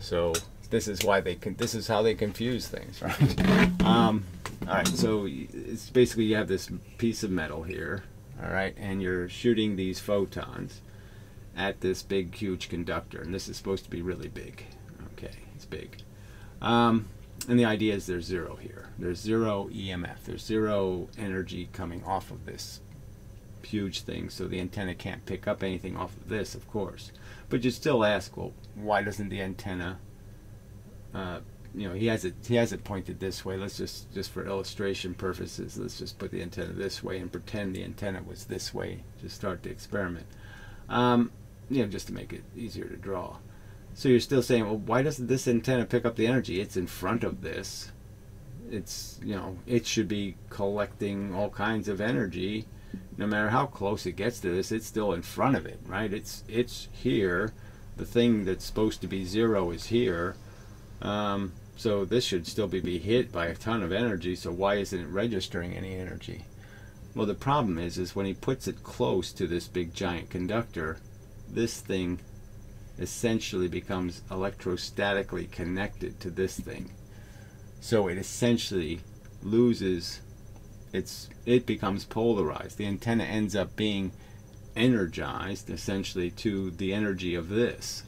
so this is why they can. This is how they confuse things, *laughs* right? um, all right, so it's basically you have this piece of metal here, all right, and you're shooting these photons at this big, huge conductor, and this is supposed to be really big, big. Um, and the idea is there's zero here. There's zero EMF. There's zero energy coming off of this huge thing, so the antenna can't pick up anything off of this, of course. But you still ask, well, why doesn't the antenna? Uh, you know, he has it. He has it pointed this way. Let's just, just for illustration purposes, let's just put the antenna this way and pretend the antenna was this way to start the experiment. Um, you know, just to make it easier to draw. So you're still saying, well, why doesn't this antenna pick up the energy? It's in front of this. It's, you know, it should be collecting all kinds of energy. No matter how close it gets to this, it's still in front of it, right? It's it's here. The thing that's supposed to be zero is here. Um, so this should still be, be hit by a ton of energy. So why isn't it registering any energy? Well, the problem is, is when he puts it close to this big giant conductor, this thing essentially becomes electrostatically connected to this thing. So it essentially loses its it becomes polarized. The antenna ends up being energized essentially to the energy of this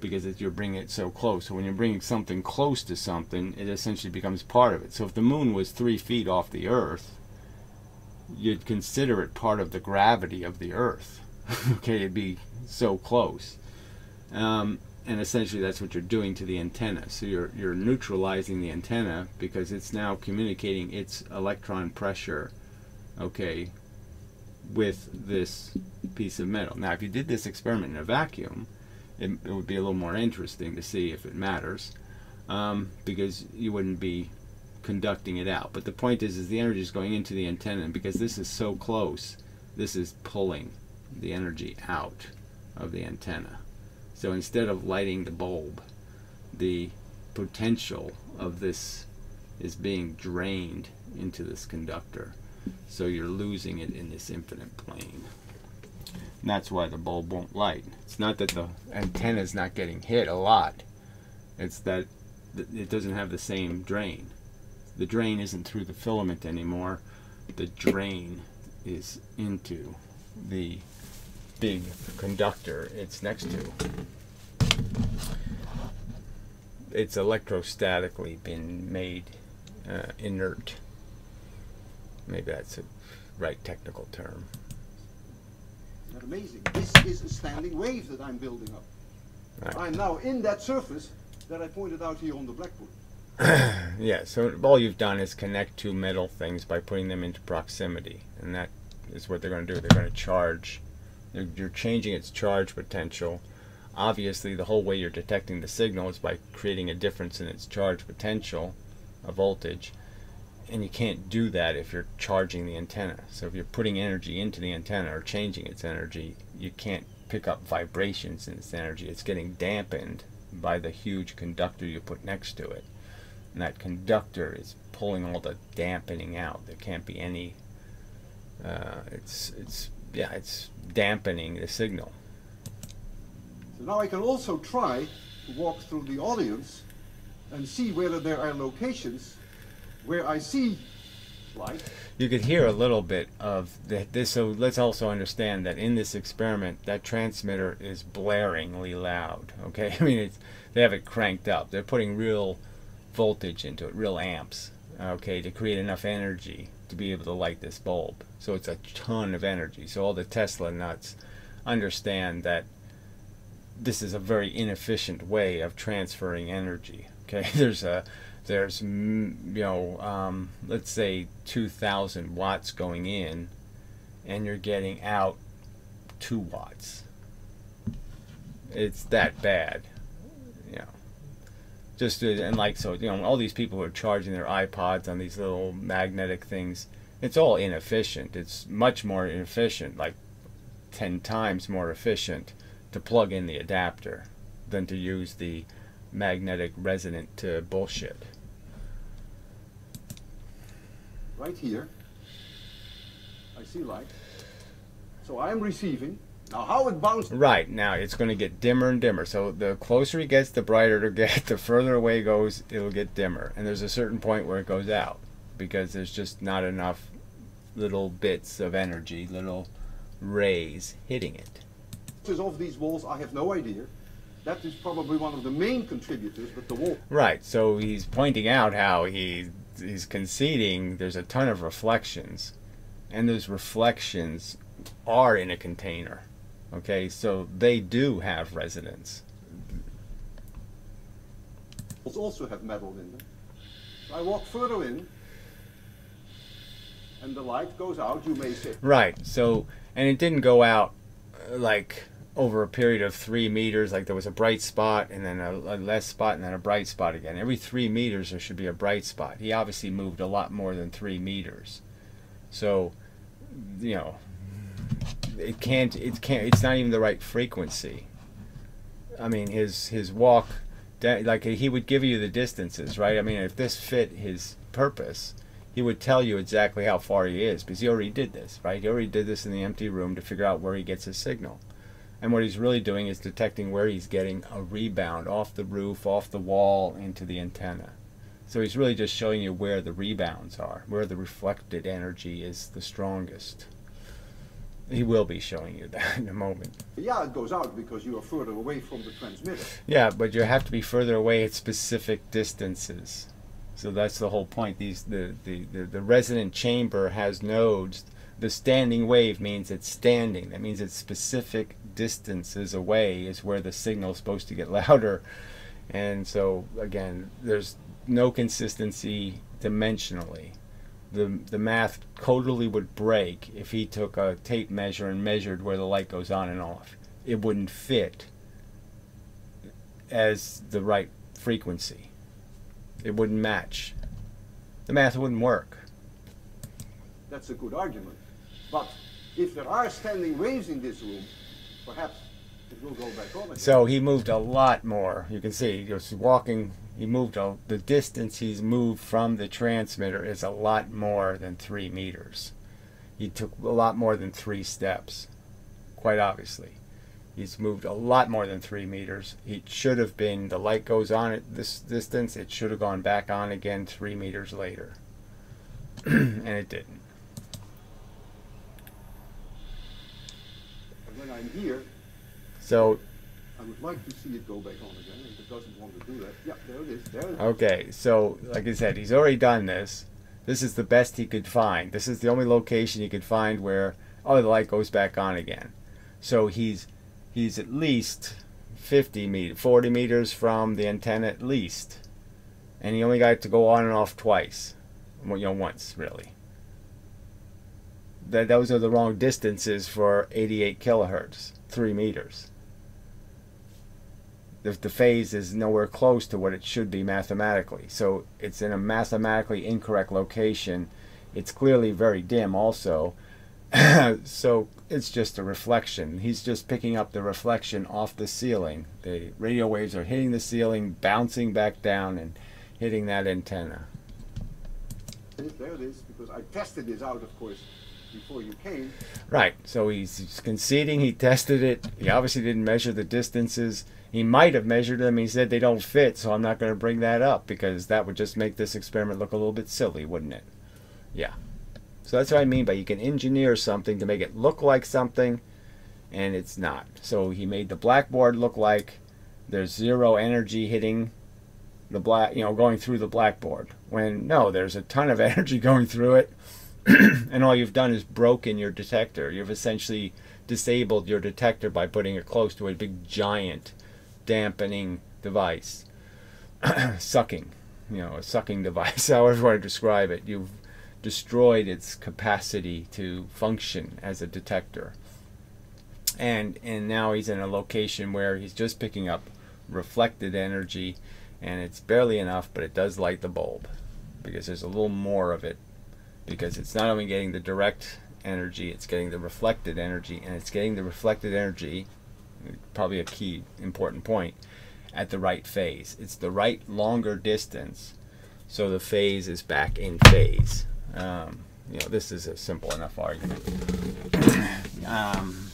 because it, you're bringing it so close. So when you're bringing something close to something, it essentially becomes part of it. So if the moon was three feet off the Earth, you'd consider it part of the gravity of the Earth. *laughs* okay, it'd be so close. Um, and essentially that's what you're doing to the antenna. So you're, you're neutralizing the antenna because it's now communicating its electron pressure, okay, with this piece of metal. Now if you did this experiment in a vacuum, it, it would be a little more interesting to see if it matters um, because you wouldn't be conducting it out. But the point is, is the energy is going into the antenna, and because this is so close, this is pulling the energy out of the antenna. So instead of lighting the bulb, the potential of this is being drained into this conductor. So you're losing it in this infinite plane. And that's why the bulb won't light. It's not that the antenna is not getting hit a lot. It's that it doesn't have the same drain. The drain isn't through the filament anymore. The drain is into the big conductor it's next to. it's electrostatically been made uh, inert. Maybe that's a right technical term. Not amazing. This is a standing wave that I'm building up. Right. I'm now in that surface that I pointed out here on the blackboard. *coughs* yeah, so all you've done is connect two metal things by putting them into proximity. And that is what they're going to do. They're going to charge. You're, changing its charge potential. Obviously, the whole way you're detecting the signal is by creating a difference in its charge potential, a voltage. And you can't do that if you're charging the antenna. So if you're putting energy into the antenna or changing its energy, you can't pick up vibrations in its energy. It's getting dampened by the huge conductor you put next to it. And that conductor is pulling all the dampening out. There can't be any. Uh, it's it's yeah, it's dampening the signal. So now I can also try to walk through the audience and see whether there are locations where I see light. You could hear a little bit of the, this. So let's also understand that in this experiment, that transmitter is blaringly loud. Okay, *laughs* I mean it's they have it cranked up. They're putting real voltage into it, real amps. Okay, to create enough energy to be able to light this bulb. So it's a ton of energy. So all the Tesla nuts understand that this is a very inefficient way of transferring energy. Okay, *laughs* there's a there's you know um, let's say 2,000 watts going in, and you're getting out two watts. It's that bad. Just uh, and like so, you know, all these people who are charging their iPods on these little magnetic things. It's all inefficient. It's much more inefficient, like 10 times more efficient to plug in the adapter than to use the magnetic resonant to bullshit. Right here, I see light. So I'm receiving. Now how it bounces. Right, now it's going to get dimmer and dimmer. So the closer it gets, the brighter it'll get. *laughs* The further away it goes, it'll get dimmer. And there's a certain point where it goes out because there's just not enough little bits of energy, little rays hitting it of these walls, I have no idea. That is probably one of the main contributors, but the wall. Right. So he's pointing out how he he's conceding there's a ton of reflections, and those reflections are in a container. Okay, so they do have resonance. Also have metal in them. I walk further in, and the light goes out. You may say. Right. So, and it didn't go out uh, like over a period of three meters, like there was a bright spot and then a, a, less spot and then a bright spot again. Every three meters there should be a bright spot. He obviously moved a lot more than three meters, so you know it can't. It can't. It's not even the right frequency. I mean, his his walk, like he would give you the distances, right? I mean, if this fit his purpose, he would tell you exactly how far he is because he already did this, right? He already did this in the empty room to figure out where he gets his signal. And what he's really doing is detecting where he's getting a rebound off the roof, off the wall, into the antenna. So he's really just showing you where the rebounds are, where the reflected energy is the strongest. He will be showing you that *laughs* in a moment. Yeah, it goes out because you are further away from the transmitter. Yeah, but you have to be further away at specific distances. So that's the whole point. These the, the, the, the resonant chamber has nodes the standing wave means it's standing. That means it's specific distances away is where the signal is supposed to get *laughs* louder. And so again, there's no consistency dimensionally. The the math totally would break if he took a tape measure and measured where the light goes on and off. It wouldn't fit as the right frequency. It wouldn't match. The math wouldn't work. That's a good argument. But if there are standing waves in this room, perhaps it will go back again. So he moved a lot more. You can see he was walking. He moved a, the distance he's moved from the transmitter is a lot more than three meters. He took a lot more than three steps, quite obviously. He's moved a lot more than three meters. It should have been, the light goes on at this distance, it should have gone back on again three meters later. *clears throat* and it didn't. I'm here. So I would like to see it go back on again. If it doesn't want to do that, yeah, there it is. There it is. Okay, so like I said, he's already done this. This is the best he could find. This is the only location he could find where oh the light goes back on again. So he's he's at least 50 meter, 40 meters from the antenna at least, and he only got to go on and off twice, you know once really. That those are the wrong distances for 88 kilohertz, three meters the, the phase is nowhere close to what it should be mathematically. So it's in a mathematically incorrect location. It's clearly very dim also. *coughs* so it's just a reflection. He's just picking up the reflection off the ceiling. The radio waves are hitting the ceiling, bouncing back down, and hitting that antenna. There it is, because I tested this out, of course, before you came. Right. So he's, he's conceding he tested it. He obviously didn't measure the distances. He might have measured them. He said they don't fit, so I'm not going to bring that up because that would just make this experiment look a little bit silly, wouldn't it? Yeah. So that's what I mean by you can engineer something to make it look like something, and it's not. So he made the blackboard look like there's zero energy hitting the black, you know, going through the blackboard. When no, there's a ton of *laughs* energy going through it, *clears throat* and all you've done is broken your detector. You've essentially disabled your detector by putting it close to a big giant dampening device, *clears throat* sucking, you know, a sucking device, *laughs* however you want to describe it. You've destroyed its capacity to function as a detector. And and now he's in a location where he's just picking up reflected energy and it's barely enough, but it does light the bulb because there's a little more of it because it's not only getting the direct energy, it's getting the reflected energy and it's getting the reflected energy probably a key important point, at the right phase. It's the right longer distance, so the phase is back in phase. Um, you know, this is a simple enough argument. *clears throat* um,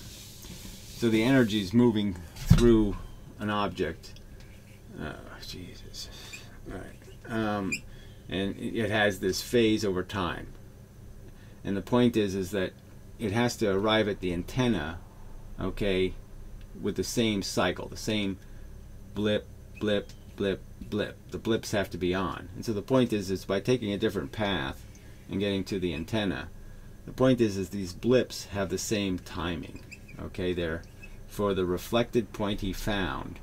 so the energy is moving through an object. Oh, Jesus. Right. Um, and it has this phase over time. And the point is, is that it has to arrive at the antenna, okay, with the same cycle, the same blip, blip, blip, blip. The blips have to be on. And so the point is, is by taking a different path and getting to the antenna, the point is, is these blips have the same timing. Okay, they're for the reflected point he found.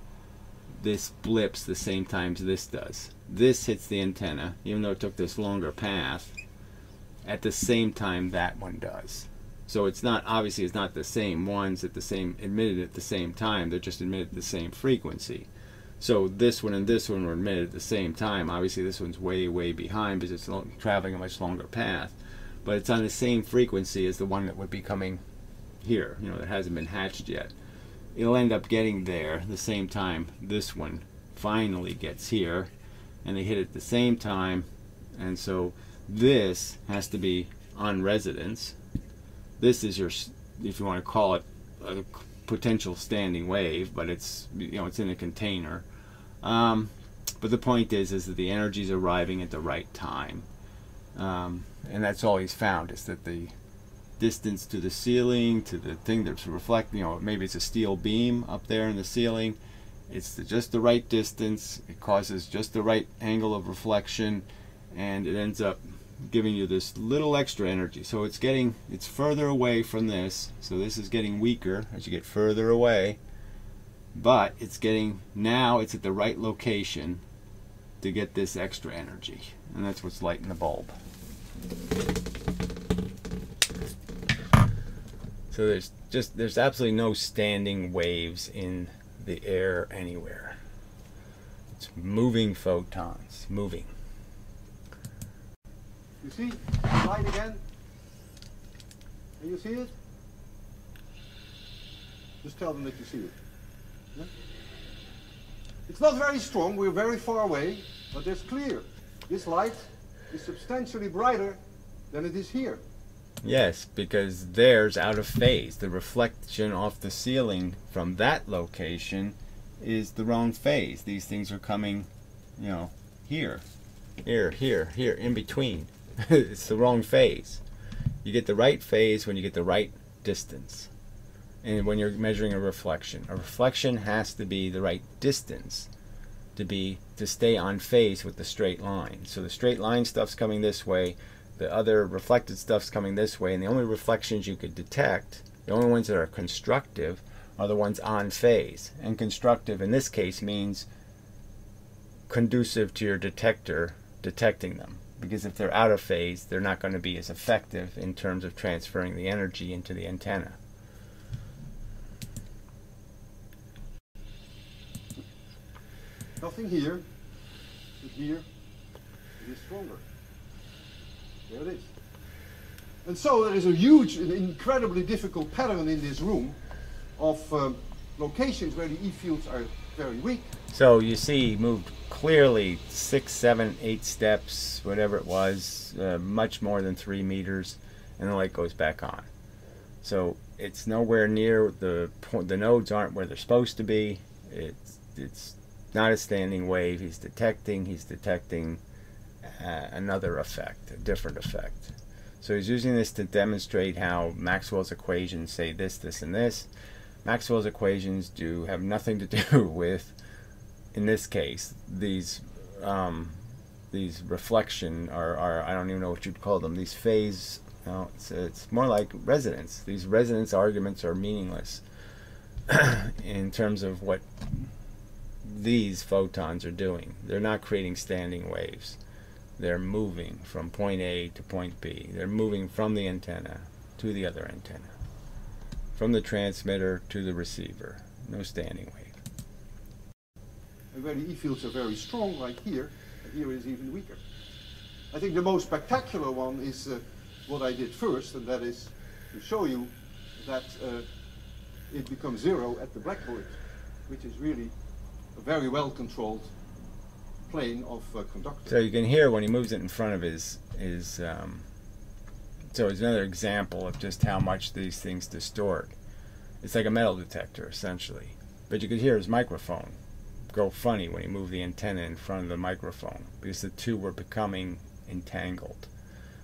This blips the same time as this does. This hits the antenna, even though it took this longer path, at the same time that one does. So it's not obviously it's not the same ones at the same admitted at the same time. They're just admitted at the same frequency. So this one and this one were admitted at the same time. Obviously this one's way way behind because it's traveling a much longer path, but it's on the same frequency as the one that would be coming here. You know that hasn't been hatched yet. It'll end up getting there the same time this one finally gets here, and they hit at the same time, and so this has to be on residence this is your, if you want to call it a potential standing wave, but it's you know it's in a container. Um, but the point is, is that the energy is arriving at the right time, um, and that's all he's found is that the distance to the ceiling, to the thing that's reflecting, you know, maybe it's a steel beam up there in the ceiling. It's the, just the right distance. It causes just the right angle of reflection, and it ends up giving you this little extra energy. So it's getting, it's further away from this. So this is getting weaker as you get further away. But it's getting, now it's at the right location to get this extra energy. And that's what's lighting the bulb. So there's just, there's absolutely no standing waves in the air anywhere. It's moving photons, moving. You see? Light again. Can you see it? Just tell them that you see it. Yeah? It's not very strong, we're very far away, but it's clear. This light is substantially brighter than it is here. Yes, because there's out of phase. The reflection off the ceiling from that location is the wrong phase. These things are coming, you know, here, here, here, here, in between. *laughs* it's the wrong phase. You get the right phase when you get the right distance. and when you're measuring a reflection. A reflection has to be the right distance to be to stay on phase with the straight line. So the straight line stuff's coming this way, the other reflected stuff's coming this way, and the only reflections you could detect, the only ones that are constructive, are the ones on phase. And constructive in this case means conducive to your detector detecting them. Because if they're out of phase, they're not going to be as effective in terms of transferring the energy into the antenna. Nothing here, but here it is stronger. There it is. And so there is a huge, incredibly difficult pattern in this room of um, locations where the E fields are very weak. So you see, he moved clearly six, seven, eight steps, whatever it was, uh, much more than three meters, and the light goes back on. So it's nowhere near the point. The nodes aren't where they're supposed to be. It's it's not a standing wave. He's detecting. He's detecting uh, another effect, a different effect. So he's using this to demonstrate how Maxwell's equations say this, this, and this. Maxwell's equations do have nothing to *laughs* do with, in this case, these um, these reflection or, or, I don't even know what you'd call them. These phase. No, it's, it's more like resonance. These resonance arguments are meaningless *clears throat* in terms of what these photons are doing. They're not creating standing waves. They're moving from point A to point B. They're moving from the antenna to the other antenna from the transmitter to the receiver. No standing wave. And where the E fields are very strong, like here, here is even weaker. I think the most spectacular one is uh, what I did first, and that is to show you that uh, it becomes zero at the blackboard, which is really a very well controlled plane of uh, conductor. So you can hear when he moves it in front of his his um, so it's another example of just how much these things distort. It's like a metal detector, essentially. But you could hear his microphone go funny when he moved the antenna in front of the microphone because the two were becoming entangled.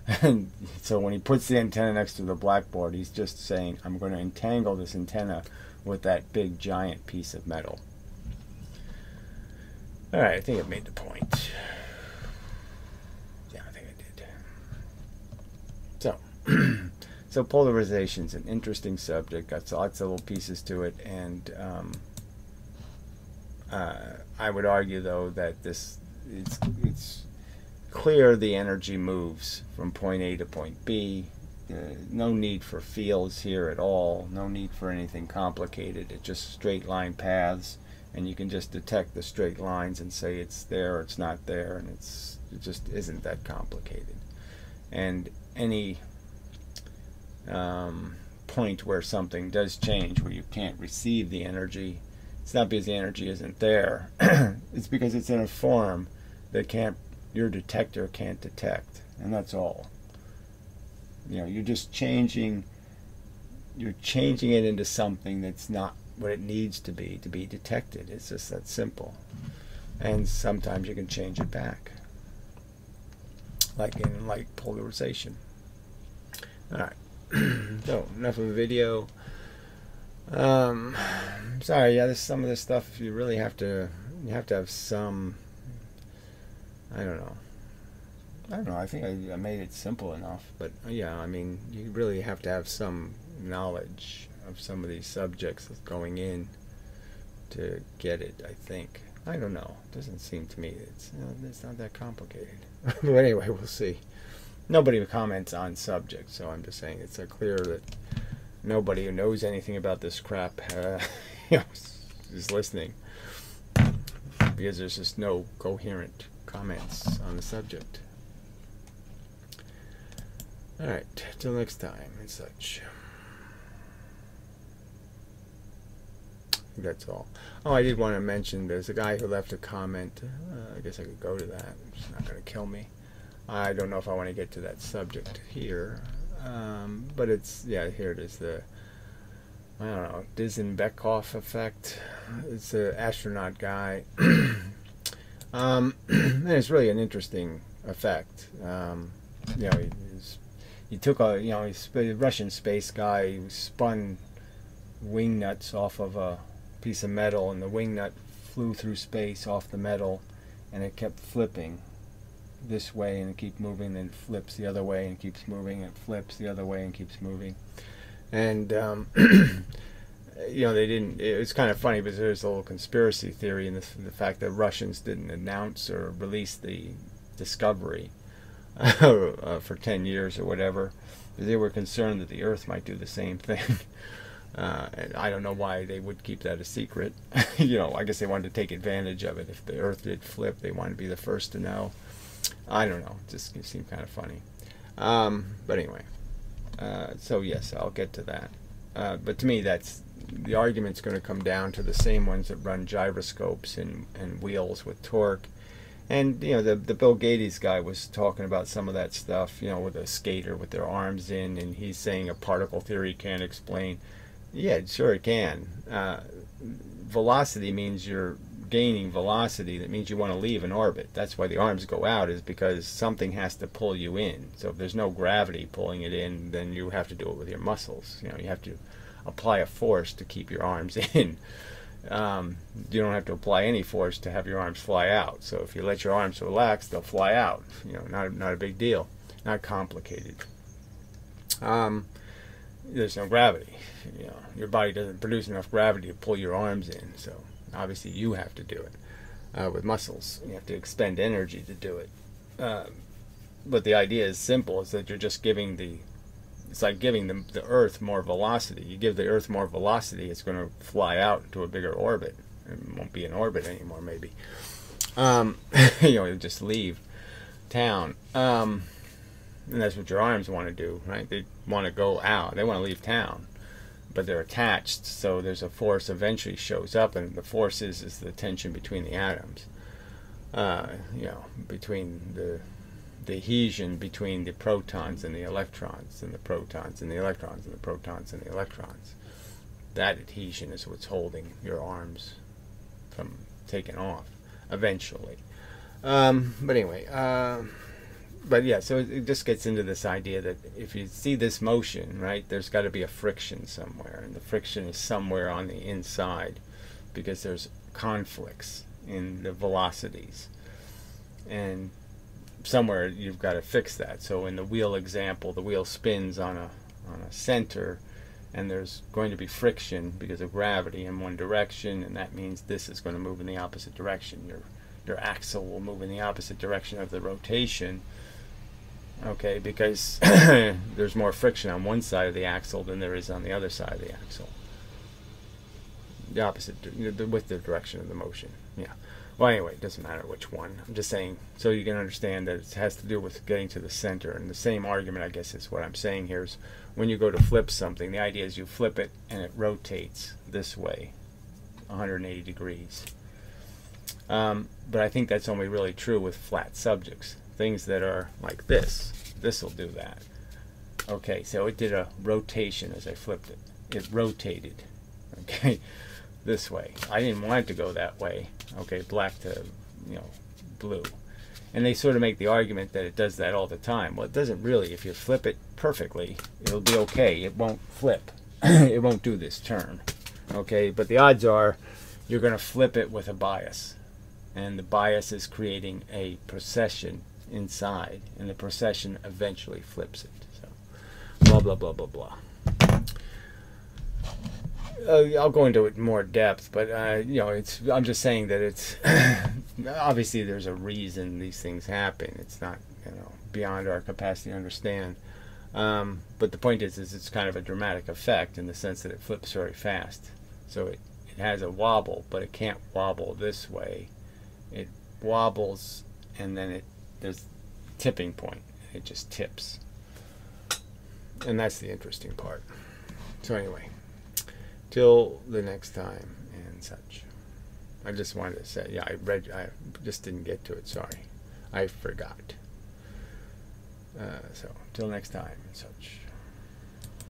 *laughs* And so when he puts the antenna next to the blackboard, he's just saying, I'm going to entangle this antenna with that big giant piece of metal. All right, I think I've made the point. *clears throat* So, polarization is an interesting subject. Got lots of little pieces to it, and um, uh, I would argue though that this it's it's clear the energy moves from point A to point B. Uh, no need for fields here at all. No need for anything complicated. It's just straight line paths, and you can just detect the straight lines and say it's there or it's not there, and it's it just isn't that complicated. And any um, point where something does change, where you can't receive the energy, it's not because the energy isn't there. *clears throat* it's because it's in a form that can't your detector can't detect, and that's all. You know, you're just changing. You're changing it into something that's not what it needs to be to be detected. It's just that simple. And sometimes you can change it back, like in like polarization. All right. *clears throat* so enough of a video. Um, sorry, yeah, this some of this stuff you really have to you have to have some. I don't know. I don't know. I think I, I made it simple enough, but uh, yeah, I mean, you really have to have some knowledge of some of these subjects going in to get it. I think. I don't know. It doesn't seem to me it's you know, it's not that complicated. *laughs* but anyway, we'll see nobody comments on subject, so I'm just saying it's clear that nobody who knows anything about this crap uh, *laughs* is listening because there's just no coherent comments on the subject. Alright, till next time and such. that's all. Oh, I did want to mention there's a guy who left a comment. Uh, I guess I could go to that. It's not going to kill me. I don't know if I want to get to that subject here, um, but it's yeah here it is the I don't know Dzhanibekov effect. It's an astronaut guy, *clears throat* um, *clears throat* and it's really an interesting effect. Um, you know, he, he took a you know he's a Russian space guy. He spun wing nuts off of a piece of metal, and the wing nut flew through space off the metal, and it kept flipping this way and keep moving, then flips the other way and keeps moving, and flips the other way and keeps moving. And um, *clears throat* you know, they didn't. It was kind of funny, but there's a little conspiracy theory in the, the fact that Russians didn't announce or release the discovery *laughs* uh, for 10 years or whatever. They were concerned that the Earth might do the same thing. *laughs* Uh, and I don't know why they would keep that a secret. *laughs* you know, I guess they wanted to take advantage of it. If the Earth did flip, they wanted to be the first to know. I don't know. It just seemed kind of funny. Um, but anyway, uh, so yes, I'll get to that. Uh, but to me, that's the argument's going to come down to the same ones that run gyroscopes and, and wheels with torque. And you know the the Bill Gates guy was talking about some of that stuff, you know, with a skater with their arms in, and he's saying a particle theory can't explain. Yeah, sure it can. Uh, velocity means you're gaining velocity. That means you want to leave an orbit. That's why the arms go out, is because something has to pull you in. So if there's no gravity pulling it in, then you have to do it with your muscles. You know, you have to apply a force to keep your arms *laughs* in. Um, you don't have to apply any force to have your arms fly out. So if you let your arms relax, they'll fly out. You know, not not a big deal, not complicated. Um, there's no gravity. You know, your body doesn't produce enough gravity to pull your arms in. So obviously, you have to do it uh, with muscles. You have to expend energy to do it. Um, but the idea is simple: is that you're just giving the it's like giving the, the Earth more velocity. You give the Earth more velocity, it's going to fly out into a bigger orbit. It won't be in orbit anymore, maybe. Um, *laughs* you know, just leave town. Um, and that's what your arms want to do, right? They want to go out. They want to leave town, but they're attached. So there's a force eventually shows up, and the force is, is the tension between the atoms. Uh, you know, between the the adhesion between the protons and the electrons and the protons and the electrons and the protons and the electrons. That adhesion is what's holding your arms from taking off eventually. Um, but anyway, uh, but yeah, so it, it just gets into this idea that if you see this motion, right, there's got to be a friction somewhere, and the friction is somewhere on the inside because there's conflicts in the velocities. And somewhere you've got to fix that. So in the wheel example, the wheel spins on a on a center and there's going to be friction because of gravity in one direction and that means this is going to move in the opposite direction. Your your axle will move in the opposite direction of the rotation. Okay, because *clears throat* there's more friction on one side of the axle than there is on the other side of the axle. The opposite with the direction of the motion. Yeah. Well, anyway, it doesn't matter which one. I'm just saying so you can understand that it has to do with getting to the center. And the same argument, I guess, is what I'm saying here is when you go to flip something, the idea is you flip it and it rotates this way, 180 degrees. Um, but I think that's only really true with flat subjects. Things that are like this, this will do that. Okay, so it did a rotation as I flipped it. It rotated. *laughs* Okay this way. I didn't want it to go that way. Okay, black to, you know, blue. And they sort of make the argument that it does that all the time. Well, it doesn't really. If you flip it perfectly, it'll be okay. It won't flip. *clears throat* it won't do this turn. Okay, but the odds are you're going to flip it with a bias. And the bias is creating a precession inside. And the precession eventually flips it. So, blah, blah, blah, blah, blah uh, I'll go into it more depth, but uh, you know, it's. I'm just saying that it's *coughs* obviously there's a reason these things happen. It's not you know beyond our capacity to understand. Um, but the point is, is it's kind of a dramatic effect in the sense that it flips very fast. So it, it has a wobble, but it can't wobble this way. It wobbles, and then it there's tipping point. It just tips, and that's the interesting part. So anyway till the next time and such. I just wanted to say, yeah, I read, I just didn't get to it. Sorry, I forgot. Uh, so till next time and such.